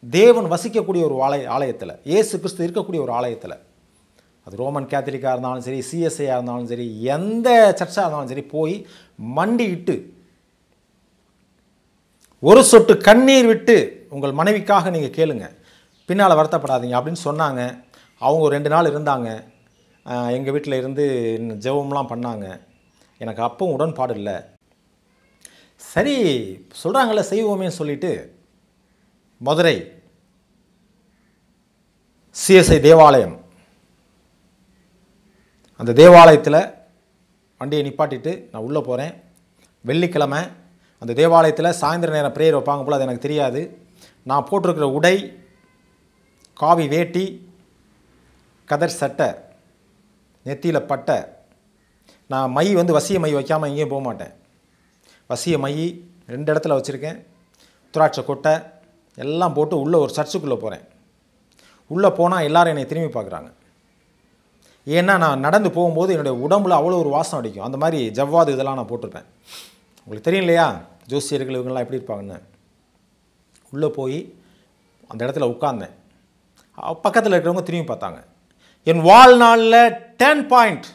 தேவன் வசிக்கக்கூடிய ஒரு ஆலய ஆலயத்தில் இயேசு கிறிஸ்து இருக்கக்கூடிய ஒரு ஆலயத்தில் அது ரோமன் கேத்தலிக்காக இருந்தாலும் சரி சிஎஸ்ஐயாக இருந்தாலும் சரி எந்த சர்ச்சாக இருந்தாலும் சரி போய் மண்டியிட்டு ஒரு சொட்டு கண்ணீர் விட்டு உங்கள் மனைவிக்காக நீங்கள் கேளுங்க. பின்னால் வருத்தப்படாதீங்க அப்படின்னு சொன்னாங்க. அவங்க ஒரு ரெண்டு நாள் இருந்தாங்க. எங்கள் வீட்டில் இருந்து ஜெபம்லாம் பண்ணாங்க. எனக்கு அப்பவும் உடன்பாடு இல்லை. சரி சொல்கிறாங்கல்ல செய்வோமேன்னு சொல்லிட்டு மதுரை சிஎஸ்ஐ தேவாலயம். அந்த தேவாலயத்தில் வண்டியை நிப்பாட்டிட்டு நான் உள்ளே போகிறேன் வெள்ளிக்கிழமை அந்த தேவாலயத்தில் சாயந்தர நேரம் ப்ரேயர் வைப்பாங்க போல் அது எனக்கு தெரியாது. நான் போட்டிருக்கிற உடை காவி வேட்டி கதர் சட்டை நெத்தியில் பட்டை. நான் மை வந்து வசிய மை வைக்காமல் எங்கேயும் போக மாட்டேன். வசிய மை ரெண்டு இடத்துல வச்சுருக்கேன். துராட்சை கொட்டை எல்லாம் போட்டு உள்ளே ஒரு சர்ச்சுக்குள்ளே போகிறேன் உள்ளே போனால் எல்லோரும் என்னை திரும்பி பார்க்குறாங்க. ஏன்னா நான் நடந்து போகும்போது என்னுடைய உடம்புல அவ்வளோ ஒரு வாசம் அடிக்கும். அந்த மாதிரி ஜவ்வாது இதெல்லாம் நான் போட்டிருப்பேன். உங்களுக்கு தெரியும் இல்லையா ஜோசியர்கள் இவங்கெல்லாம் எப்படி இருப்பாங்கன்னு. உள்ளே போய் அந்த இடத்துல உட்கார்ந்தேன். பக்கத்தில் இருக்கிறவங்க திரும்பி பார்த்தாங்க. என் வாழ்நாளில் டென் பாயிண்ட்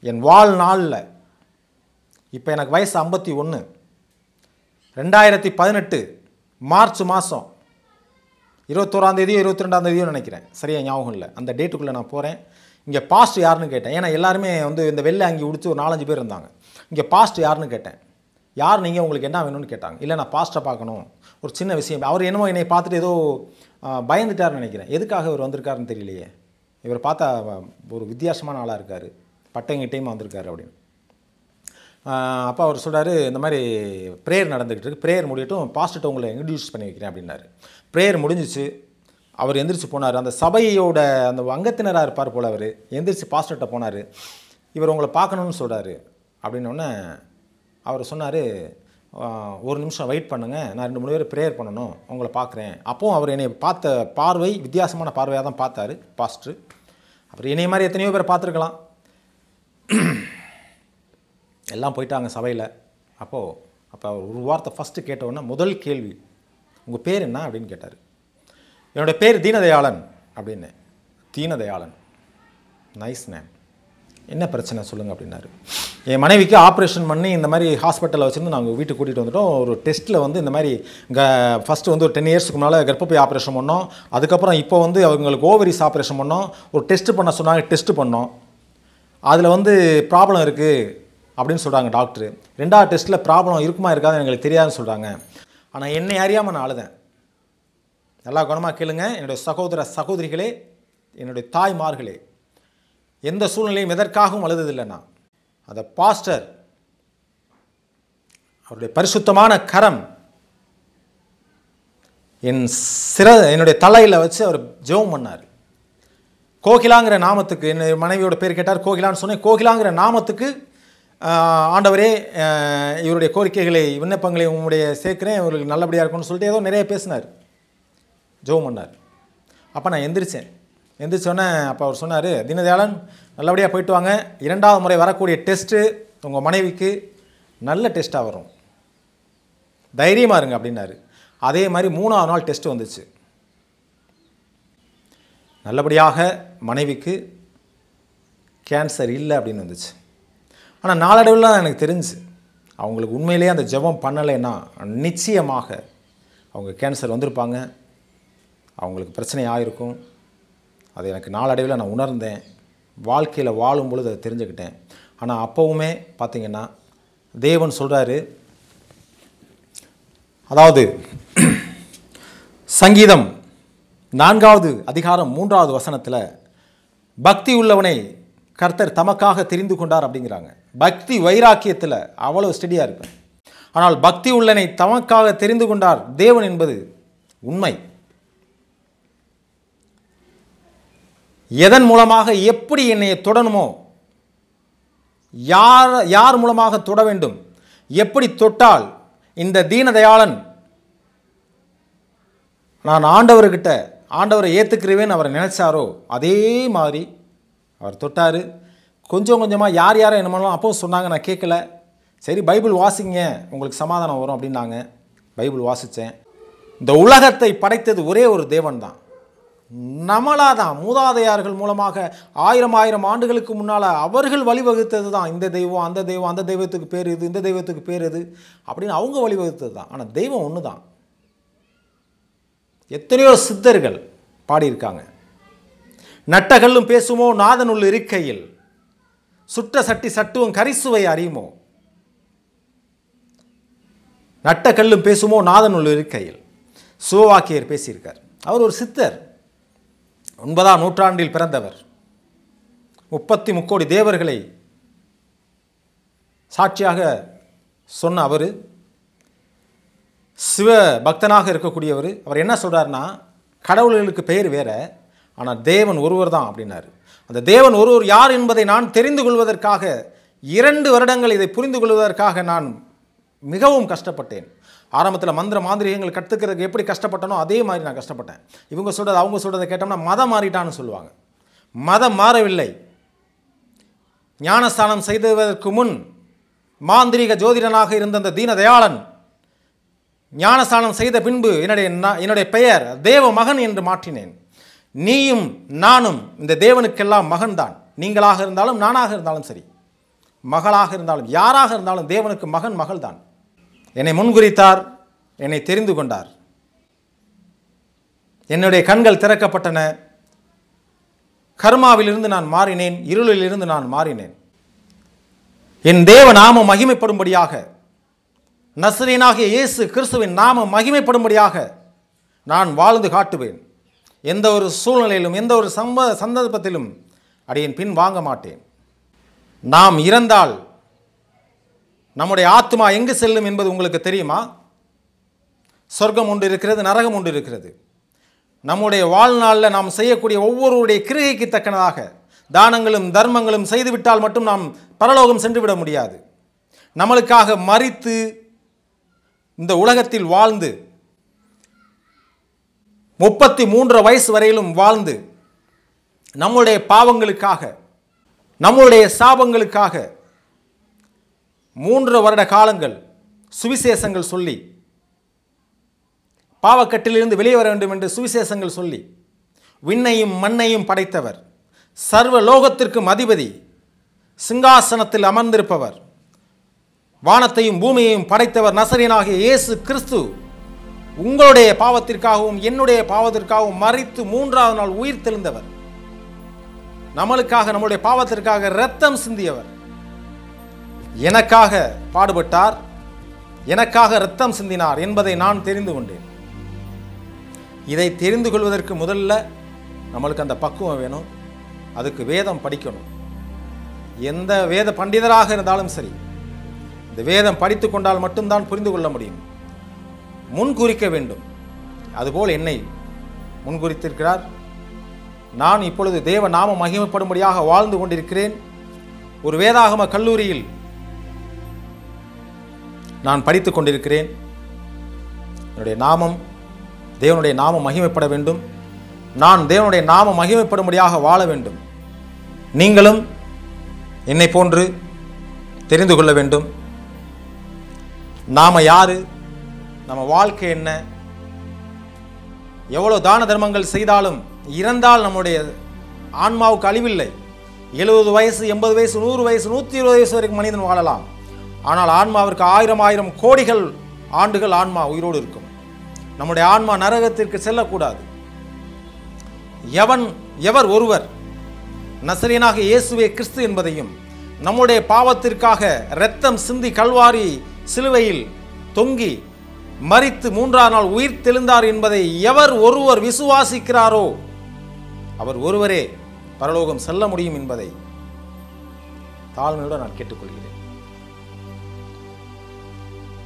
என் வாழ்நாளில். இப்போ எனக்கு வயசு ஐம்பத்தி ஒன்று ரெண்டாயிரத்தி பதினெட்டு மார்ச் மாதம் இருபத்தோராந்தேதியோ இருபத்தி ரெண்டாந்தேதியோ நினைக்கிறேன். சரியா ஞாபகம் இல்லை. அந்த டேட்டுக்குள்ளே நான் போகிறேன் இங்கே பாஸ்ட் யாருன்னு கேட்டேன். ஏன்னா எல்லாருமே வந்து இந்த வெள்ளை அங்கே உடிச்சு ஒரு நாலஞ்சு பேர் இருந்தாங்க. இங்கே பாஸ்ட் யாருன்னு கேட்டேன். யார் நீங்கள் உங்களுக்கு என்ன வேணும்னு கேட்டாங்க. இல்லை நான் பாஸ்ட்டை பார்க்கணும். ஒரு சின்ன விஷயம். அவர் என்னமோ என்னை பார்த்துட்டு ஏதோ பயந்துட்டார்னு பயந்துட்டாருன்னு நினைக்கிறேன். எதுக்காக இவர் வந்திருக்காருன்னு தெரியலையே. இவர் பார்த்தா ஒரு வித்தியாசமான ஆளாக இருக்கார். பட்டங்கிட்டையும் வந்திருக்காரு அப்படின்னு. அப்போ அவர் சொல்கிறாரு இந்த மாதிரி ப்ரேயர் நடந்துக்கிட்டு இருக்கு. ப்ரேயர் முடியட்டும் பாஸ்ட்டு உங்களை இன்ட்ரடியூஸ் பண்ணி வைக்கிறேன் அப்படின்னாரு. ப்ரேயர் முடிஞ்சிச்சு. அவர் எந்திரிச்சு போனார். அந்த சபையோட அந்த அங்கத்தினராக இருப்பார் போல் அவர். எந்திரிச்சு பாஸ்டர்கிட்ட போனார். இவர் உங்களை பார்க்கணும்னு சொல்கிறாரு அப்படின்னோடனே அவர் சொன்னார் ஒரு நிமிஷம் வெயிட் பண்ணுங்கள் நான் ரெண்டு மூணு பேர் ப்ரேயர் பண்ணணும். உங்களை பார்க்குறேன். அப்போது அவர் என்னை பார்த்த பார்வை வித்தியாசமான பார்வையாக தான் பார்த்தாரு பாஸ்டர் அவர் என்னைய மாதிரி எத்தனையோ பேர் பார்த்துருக்கலாம். எல்லாம் போயிட்டாங்க சபையில். அப்போது அப்போ அவர் ஒரு வார்த்தை ஃபஸ்ட்டு கேட்டவுடனே முதல் கேள்வி உங்கள் பேர் என்ன அப்படின்னு கேட்டார். என்னோடய பேர் தீனதயாளன் அப்படின்னு. தீனதயாளன். நைஸ் நேம் என்ன பிரச்சனை சொல்லுங்கள் அப்படின்னாரு. என் மனைவிக்கு ஆப்ரேஷன் பண்ணி இந்த மாதிரி ஹாஸ்பிட்டலில் வச்சுருந்து நாங்கள் வீட்டுக்கு கூட்டிகிட்டு வந்துட்டோம். ஒரு டெஸ்ட்டில் வந்து இந்த மாதிரி க ஃபஸ்ட்டு வந்து ஒரு டென் இயர்ஸ்க்கு முன்னால் கர்ப்பப்பை ஆப்ரேஷன் பண்ணோம். அதுக்கப்புறம் இப்போ வந்து அவங்களுக்கு ஓவரிஸ் ஆப்ரேஷன் பண்ணோம். ஒரு டெஸ்ட் பண்ண சொன்னாங்க டெஸ்ட் பண்ணோம். அதில் வந்து ப்ராப்ளம் இருக்குது அப்படின்னு சொல்கிறாங்க டாக்டர் ரெண்டாவது டெஸ்ட்டில் ப்ராப்ளம் இருக்குமா இருக்காதுன்னு எங்களுக்கு தெரியாதுன்னு சொல்கிறாங்க ஆனால் என்னை அறியாமல் நான் அழுதேன். நல்லா குணமாக கேளுங்க. என்னுடைய சகோதர சகோதரிகளே என்னுடைய தாய்மார்களே எந்த சூழ்நிலையும் எதற்காகவும் அழுததில்லை நான். அந்த பாஸ்டர் அவருடைய பரிசுத்தமான கரம் என் சிற என்னுடைய தலையில் வச்சு அவர் ஜெபம் பண்ணார். கோகிலாங்கிற நாமத்துக்கு என்னுடைய மனைவியோட பேர் கேட்டார் கோகிலான்னு சொன்னேன். கோகிலாங்கிற நாமத்துக்கு ஆண்டவரே இவருடைய கோரிக்கைகளை விண்ணப்பங்களை உங்களுடைய சேர்க்குறேன் இவர்களுக்கு நல்லபடியாக இருக்கும்னு சொல்லிட்டு ஏதோ நிறைய பேசினார். ஜோம் பண்ணார். அப்போ நான் எந்திரிச்சேன். எந்திரிச்சோன்னே அப்போ அவர் சொன்னார் தினதேளன் நல்லபடியாக போயிட்டு வாங்க. இரண்டாவது முறை வரக்கூடிய டெஸ்ட்டு உங்கள் மனைவிக்கு நல்ல டெஸ்ட்டாக வரும். தைரியமாக இருங்க அப்படின்னாரு. அதே மாதிரி மூணாவது நாள் டெஸ்ட்டு வந்துச்சு. நல்லபடியாக மனைவிக்கு கேன்சர் இல்லை அப்படின்னு வந்துச்சு. ஆனால் நாளடைவில் தான் எனக்கு தெரிஞ்சு அவங்களுக்கு உண்மையிலேயே அந்த ஜெபம் பண்ணலைன்னா நிச்சயமாக அவங்க கேன்சர் வந்திருப்பாங்க. அவங்களுக்கு பிரச்சனை ஆகிருக்கும் அது எனக்கு நாளடைவில் நான் உணர்ந்தேன். வாழ்க்கையில் வாழும் பொழுது அதை தெரிஞ்சுக்கிட்டேன். ஆனால் அப்போவுமே பார்த்திங்கன்னா தேவன் சொல்கிறாரு அதாவது சங்கீதம் நான்காவது அதிகாரம் மூன்றாவது வசனத்தில் பக்தி உள்ளவனை கர்த்தர் தமக்காக தெரிந்து கொண்டார் அப்படிங்கிறாங்க. பக்தி வைராக்கியத்தில் அவ்வளோ ஸ்டெடியாக இருக்கும் ஆனால் பக்தி உள்ளனை தமக்காக தெரிந்து கொண்டார் தேவன் என்பது உண்மை. எதன் மூலமாக எப்படி என்னை தொடணுமோ யார் யார் மூலமாக தொட வேண்டும் எப்படி தொட்டால் இந்த தீனதயாளன் நான் ஆண்டவர்கிட்ட ஆண்டவரை ஏற்றுக்கிறவேன்னு அவரை நினைச்சாரோ அதே மாதிரி அவர் தொட்டார். கொஞ்சம் கொஞ்சமாக யார் யாரை என்னமோ அப்போ சொன்னாங்க நான் கேட்கல. சரி பைபிள் வாசிங்க உங்களுக்கு சமாதானம் வரும் அப்படின்னாங்க. பைபிள் வாசித்தேன் இந்த உலகத்தை படைத்தது ஒரே ஒரு தேவன் தான் நம்மளாக தான் மூதாதையார்கள் மூலமாக ஆயிரம் ஆயிரம் ஆண்டுகளுக்கு முன்னால் அவர்கள் வழிவகுத்தது தான் இந்த தெய்வம் அந்த தெய்வம் அந்த தெய்வத்துக்கு பேர் இது இந்த தெய்வத்துக்கு பேர் இது அப்படின்னு அவங்க வழிவகுத்தது தான் ஆனால் தெய்வம் ஒன்று தான் எத்தனையோ சித்தர்கள் பாடியிருக்காங்க. நட்டகல்லும் பேசுமோ? நாதனுள் இருக்கையில். சுட்ட சட்டி சட்டுவும் கரிசுவை அறியுமோ? நட்ட கல்லும் பேசுமோ? நாதனுள் இருக்கையில். சிவவாக்கியர் பேசியிருக்கார். அவர் ஒரு சித்தர். ஒன்பதாம் நூற்றாண்டில் பிறந்தவர். முப்பத்தி முக்கோடி தேவர்களை சாட்சியாக சொன்ன அவர். சிவ பக்தனாக இருக்கக்கூடியவர். அவர் என்ன சொல்கிறார்னா கடவுள்களுக்கு பெயர் வேற. ஆனால் தேவன் ஒருவர் தான் அப்படின்னாரு. அந்த தேவன் ஒருவர் யார் என்பதை நான் தெரிந்து கொள்வதற்காக இரண்டு வருடங்கள் இதை புரிந்து கொள்வதற்காக நான் மிகவும் கஷ்டப்பட்டேன். ஆரம்பத்தில் மந்திர மாந்திரிகங்கள் கற்றுக்கிறதுக்கு எப்படி கஷ்டப்பட்டனோ அதே மாதிரி நான் கஷ்டப்பட்டேன். இவங்க சொல்கிறது அவங்க சொல்கிறத கேட்டோம்னா மதம் மாறிட்டான்னு சொல்லுவாங்க. மதம் மாறவில்லை. ஞானஸ்தானம் செய்துவதற்கு முன் மாந்திரீக ஜோதிடனாக இருந்த அந்த தீனதயாளன் ஞானஸ்தானம் செய்த பின்பு என்னுடைய என்னுடைய பெயர் தேவ மகன் என்று மாற்றினேன். நீயும் நானும் இந்த தேவனுக்கெல்லாம் மகன்தான். நீங்களாக இருந்தாலும் நானாக இருந்தாலும் சரி. மகளாக இருந்தாலும் யாராக இருந்தாலும் தேவனுக்கு மகன் மகள்தான். என்னை முன்குறித்தார் என்னை தெரிந்து கொண்டார். என்னுடைய கண்கள் திறக்கப்பட்டன. கர்மாவிலிருந்து நான் மாறினேன் இருளிலிருந்து நான் மாறினேன். என் தேவ நாமம் மகிமைப்படும்படியாக நசரீனாகிய இயேசு கிறிஸ்துவின் நாமம் மகிமைப்படும்படியாக நான் வாழ்ந்து காட்டுவேன். எந்த ஒரு சூழ்நிலையிலும் எந்த ஒரு சம்ப சந்தர்ப்பத்திலும் அடியின் பின் வாங்க மாட்டேன். நாம் இறந்தால் நம்முடைய ஆத்மா எங்கு செல்லும் என்பது உங்களுக்கு தெரியுமா? சொர்க்கம் ஒன்று இருக்கிறது நரகம் ஒன்று இருக்கிறது. நம்முடைய வாழ்நாளில் நாம் செய்யக்கூடிய ஒவ்வொருவருடைய கிருகைக்கு தக்கனதாக தானங்களும் தர்மங்களும் செய்துவிட்டால் மட்டும் நாம் பரலோகம் சென்றுவிட முடியாது. நம்மளுக்காக மறித்து இந்த உலகத்தில் வாழ்ந்து முப்பத்தி மூன்று வயசு வரையிலும் வாழ்ந்து நம்முடைய பாவங்களுக்காக நம்முடைய சாபங்களுக்காக மூன்று வருட காலங்கள் சுவிசேஷங்கள் சொல்லி பாவக்கட்டிலிருந்து வெளியே வர வேண்டும் என்று சுவிசேஷங்கள் சொல்லி விண்ணையும் மண்ணையும் படைத்தவர் சர்வ லோகத்திற்கும் அதிபதி சிங்காசனத்தில் அமர்ந்திருப்பவர் வானத்தையும் பூமியையும் படைத்தவர் நசரியனாகிய இயேசு கிறிஸ்து. உங்களுடைய பாவத்திற்காகவும் என்னுடைய பாவத்திற்காகவும் மறித்து மூன்றாவது நாள் உயிர் தெளிந்தவர். நம்மளுக்காக நம்முடைய பாவத்திற்காக ரத்தம் சிந்தியவர். எனக்காக பாடுபட்டார் எனக்காக ரத்தம் சிந்தினார் என்பதை நான் தெரிந்து கொண்டேன். இதை தெரிந்து கொள்வதற்கு முதல்ல நம்மளுக்கு அந்த பக்குவம் வேணும் அதுக்கு வேதம் படிக்கணும். எந்த வேத பண்டிதராக இருந்தாலும் சரி இந்த வேதம் படித்து கொண்டால் மட்டும்தான் புரிந்து கொள்ள முடியும். முன்குறிக்க வேண்டும். அதுபோல் என்னை முன்குறித்திருக்கிறார். நான் இப்பொழுது தேவ நாம மகிமைப்படும்படியாக வாழ்ந்து கொண்டிருக்கிறேன். ஒரு வேதாகம கல்லூரியில் நான் படித்துக் கொண்டிருக்கிறேன். என்னுடைய நாமம் தேவனுடைய நாமம் மகிமைப்பட வேண்டும். நான் தேவனுடைய நாமம் மகிமைப்படும்படியாக வாழ வேண்டும். நீங்களும் என்னை போன்று தெரிந்து கொள்ள வேண்டும். நாம யாரு? நம்ம வாழ்க்கை என்ன? எவ்வளோ தான தர்மங்கள் செய்தாலும் இறந்தால் நம்முடைய ஆன்மாவுக்கு அழிவில்லை. எழுபது வயசு எண்பது வயசு நூறு வயசு நூற்றி இருபது வயசு வரைக்கும் மனிதன் வாழலாம். ஆனால் ஆன்மாவிற்கு ஆயிரம் ஆயிரம் கோடிகள் ஆண்டுகள் ஆன்மா உயிரோடு இருக்கும். நம்முடைய ஆன்மா நரகத்திற்கு செல்லக்கூடாது. எவன் எவர் ஒருவர் நசரியனாக இயேசுவே கிறிஸ்து என்பதையும் நம்முடைய பாவத்திற்காக இரத்தம் சிந்தி கல்வாரி சிலுவையில் தொங்கி மறித்து மூன்றாம் நாள் உயிர் தெளிந்தார் என்பதை எவர் ஒருவர் விசுவாசிக்கிறாரோ அவர் ஒருவரே பரலோகம் செல்ல முடியும் என்பதை தாழ்மையோடு நான் கேட்டுக்கொள்கிறேன்.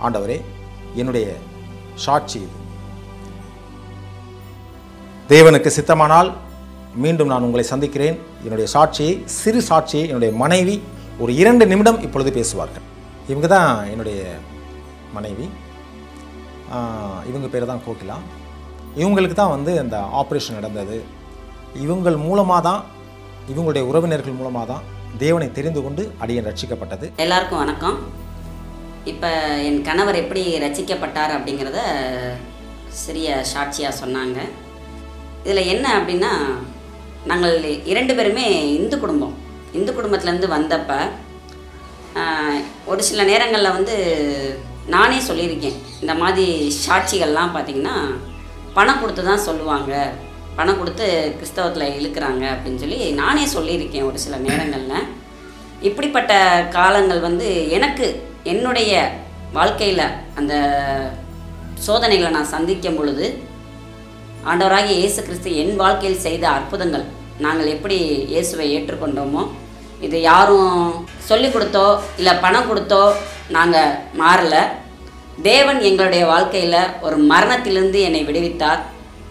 ஆண்டவரே என்னுடைய சாட்சி இது. தேவனுக்கு சித்தமானால் மீண்டும் நான் உங்களை சந்திக்கிறேன். என்னுடைய சாட்சியை சிறு சாட்சியை என்னுடைய மனைவி ஒரு இரண்டு நிமிடம் இப்பொழுது பேசுவார்கள். இவங்க தான் என்னுடைய மனைவி. இவங்க பேர் தான் கோகிலா. இவங்களுக்கு தான் வந்து அந்த ஆப்ரேஷன் நடந்தது. இவங்கள் மூலமாக தான் இவங்களுடைய உறவினர்கள் மூலமாக தான் தேவனை தெரிந்து கொண்டு அடியன் ரட்சிக்கப்பட்டது. எல்லாருக்கும் வணக்கம். இப்போ என் கணவர் எப்படி ரசிக்கப்பட்டார் அப்படிங்கிறத சிறிய சாட்சியாக சொன்னாங்க. இதில் என்ன அப்படின்னா நாங்கள் இரண்டு பேருமே இந்து குடும்பம். இந்து குடும்பத்துலேருந்து வந்தப்போ ஒரு சில நேரங்களில் வந்து நானே சொல்லியிருக்கேன். இந்த மாதிரி சாட்சிகள்லாம் பார்த்திங்கன்னா பணம் கொடுத்து தான் சொல்லுவாங்க. பணம் கொடுத்து கிறிஸ்தவத்தில் இழுக்கிறாங்க அப்படின்னு சொல்லி நானே சொல்லியிருக்கேன் ஒரு சில நேரங்களில். இப்படிப்பட்ட காலங்கள் வந்து எனக்கு என்னுடைய வாழ்க்கையில் அந்த சோதனைகளை நான் சந்திக்கும் பொழுது ஆண்டவராகிய இயேசு கிறிஸ்து என் வாழ்க்கையில் செய்த அற்புதங்கள் நாங்கள் எப்படி இயேசுவை ஏற்றுக்கொண்டோமோ இது யாரும் சொல்லிக் கொடுத்தோ இல்லை பணம் கொடுத்தோ நாங்கள் மாறலை. தேவன் எங்களுடைய வாழ்க்கையில் ஒரு மரணத்திலிருந்து என்னை விடுவித்தார்.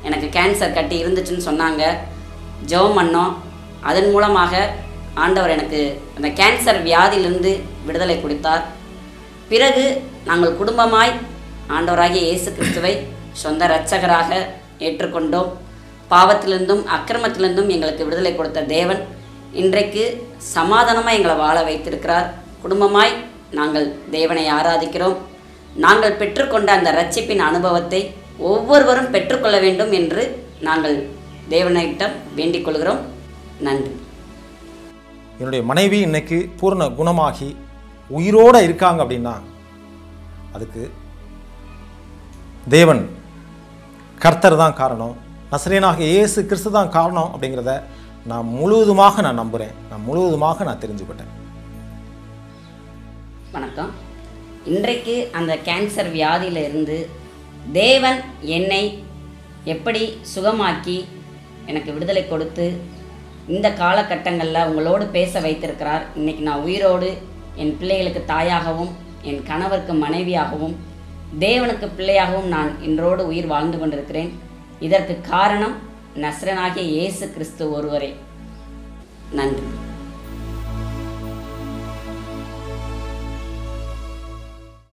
எனக்கு கேன்சர் கட்டி இருந்துச்சுன்னு சொன்னாங்க. ஜெபம் பண்ணோம். அதன் மூலமாக ஆண்டவர் எனக்கு அந்த கேன்சர் வியாதியிலிருந்து விடுதலை கொடுத்தார். பிறகு நாங்கள் குடும்பமாய் ஆண்டவராகிய இயேசு கிறிஸ்துவை சொந்த இரட்சகராக ஏற்றுக்கொண்டோம். பாவத்திலிருந்தும் அக்கிரமத்திலிருந்தும் எங்களுக்கு விடுதலை கொடுத்த தேவன் இன்றைக்கு சமாதானமாக எங்களை வாழ வைத்திருக்கிறார். குடும்பமாய் நாங்கள் தேவனை ஆராதிக்கிறோம். நாங்கள் பெற்றுக்கொண்ட அந்த ரட்சிப்பின் அனுபவத்தை ஒவ்வொருவரும் பெற்றுக்கொள்ள வேண்டும் என்று நாங்கள் தேவனிடம் வேண்டிக் கொள்கிறோம். நன்றி. என்னுடைய மனைவி இன்னைக்கு பூர்ண குணமாகி உயிரோடு இருக்காங்க அப்படின்னா அதுக்கு தேவன் கர்த்தர் தான் காரணம். நசரேனாக இயேசு கிறிஸ்து தான் காரணம் அப்படிங்கிறத நான் முழுவதுமாக நான் நம்புகிறேன் நான் முழுவதுமாக நான் தெரிஞ்சுக்கிட்டேன். வணக்கம். இன்றைக்கு அந்த கேன்சர் வியாதியிலிருந்து தேவன் என்னை எப்படி சுகமாக்கி எனக்கு விடுதலை கொடுத்து இந்த காலகட்டங்களில் உங்களோடு பேச வைத்திருக்கிறார். இன்றைக்கி நான் உயிரோடு என் பிள்ளைகளுக்கு தாயாகவும் என் கணவருக்கு மனைவியாகவும் தேவனுக்கு பிள்ளையாகவும் நான் இன்றோடு உயிர் வாழ்ந்து கொண்டிருக்கிறேன். இதற்கு காரணம் நஸ்ரனாகிய இயேசு கிறிஸ்து ஒருவரே. நன்றி.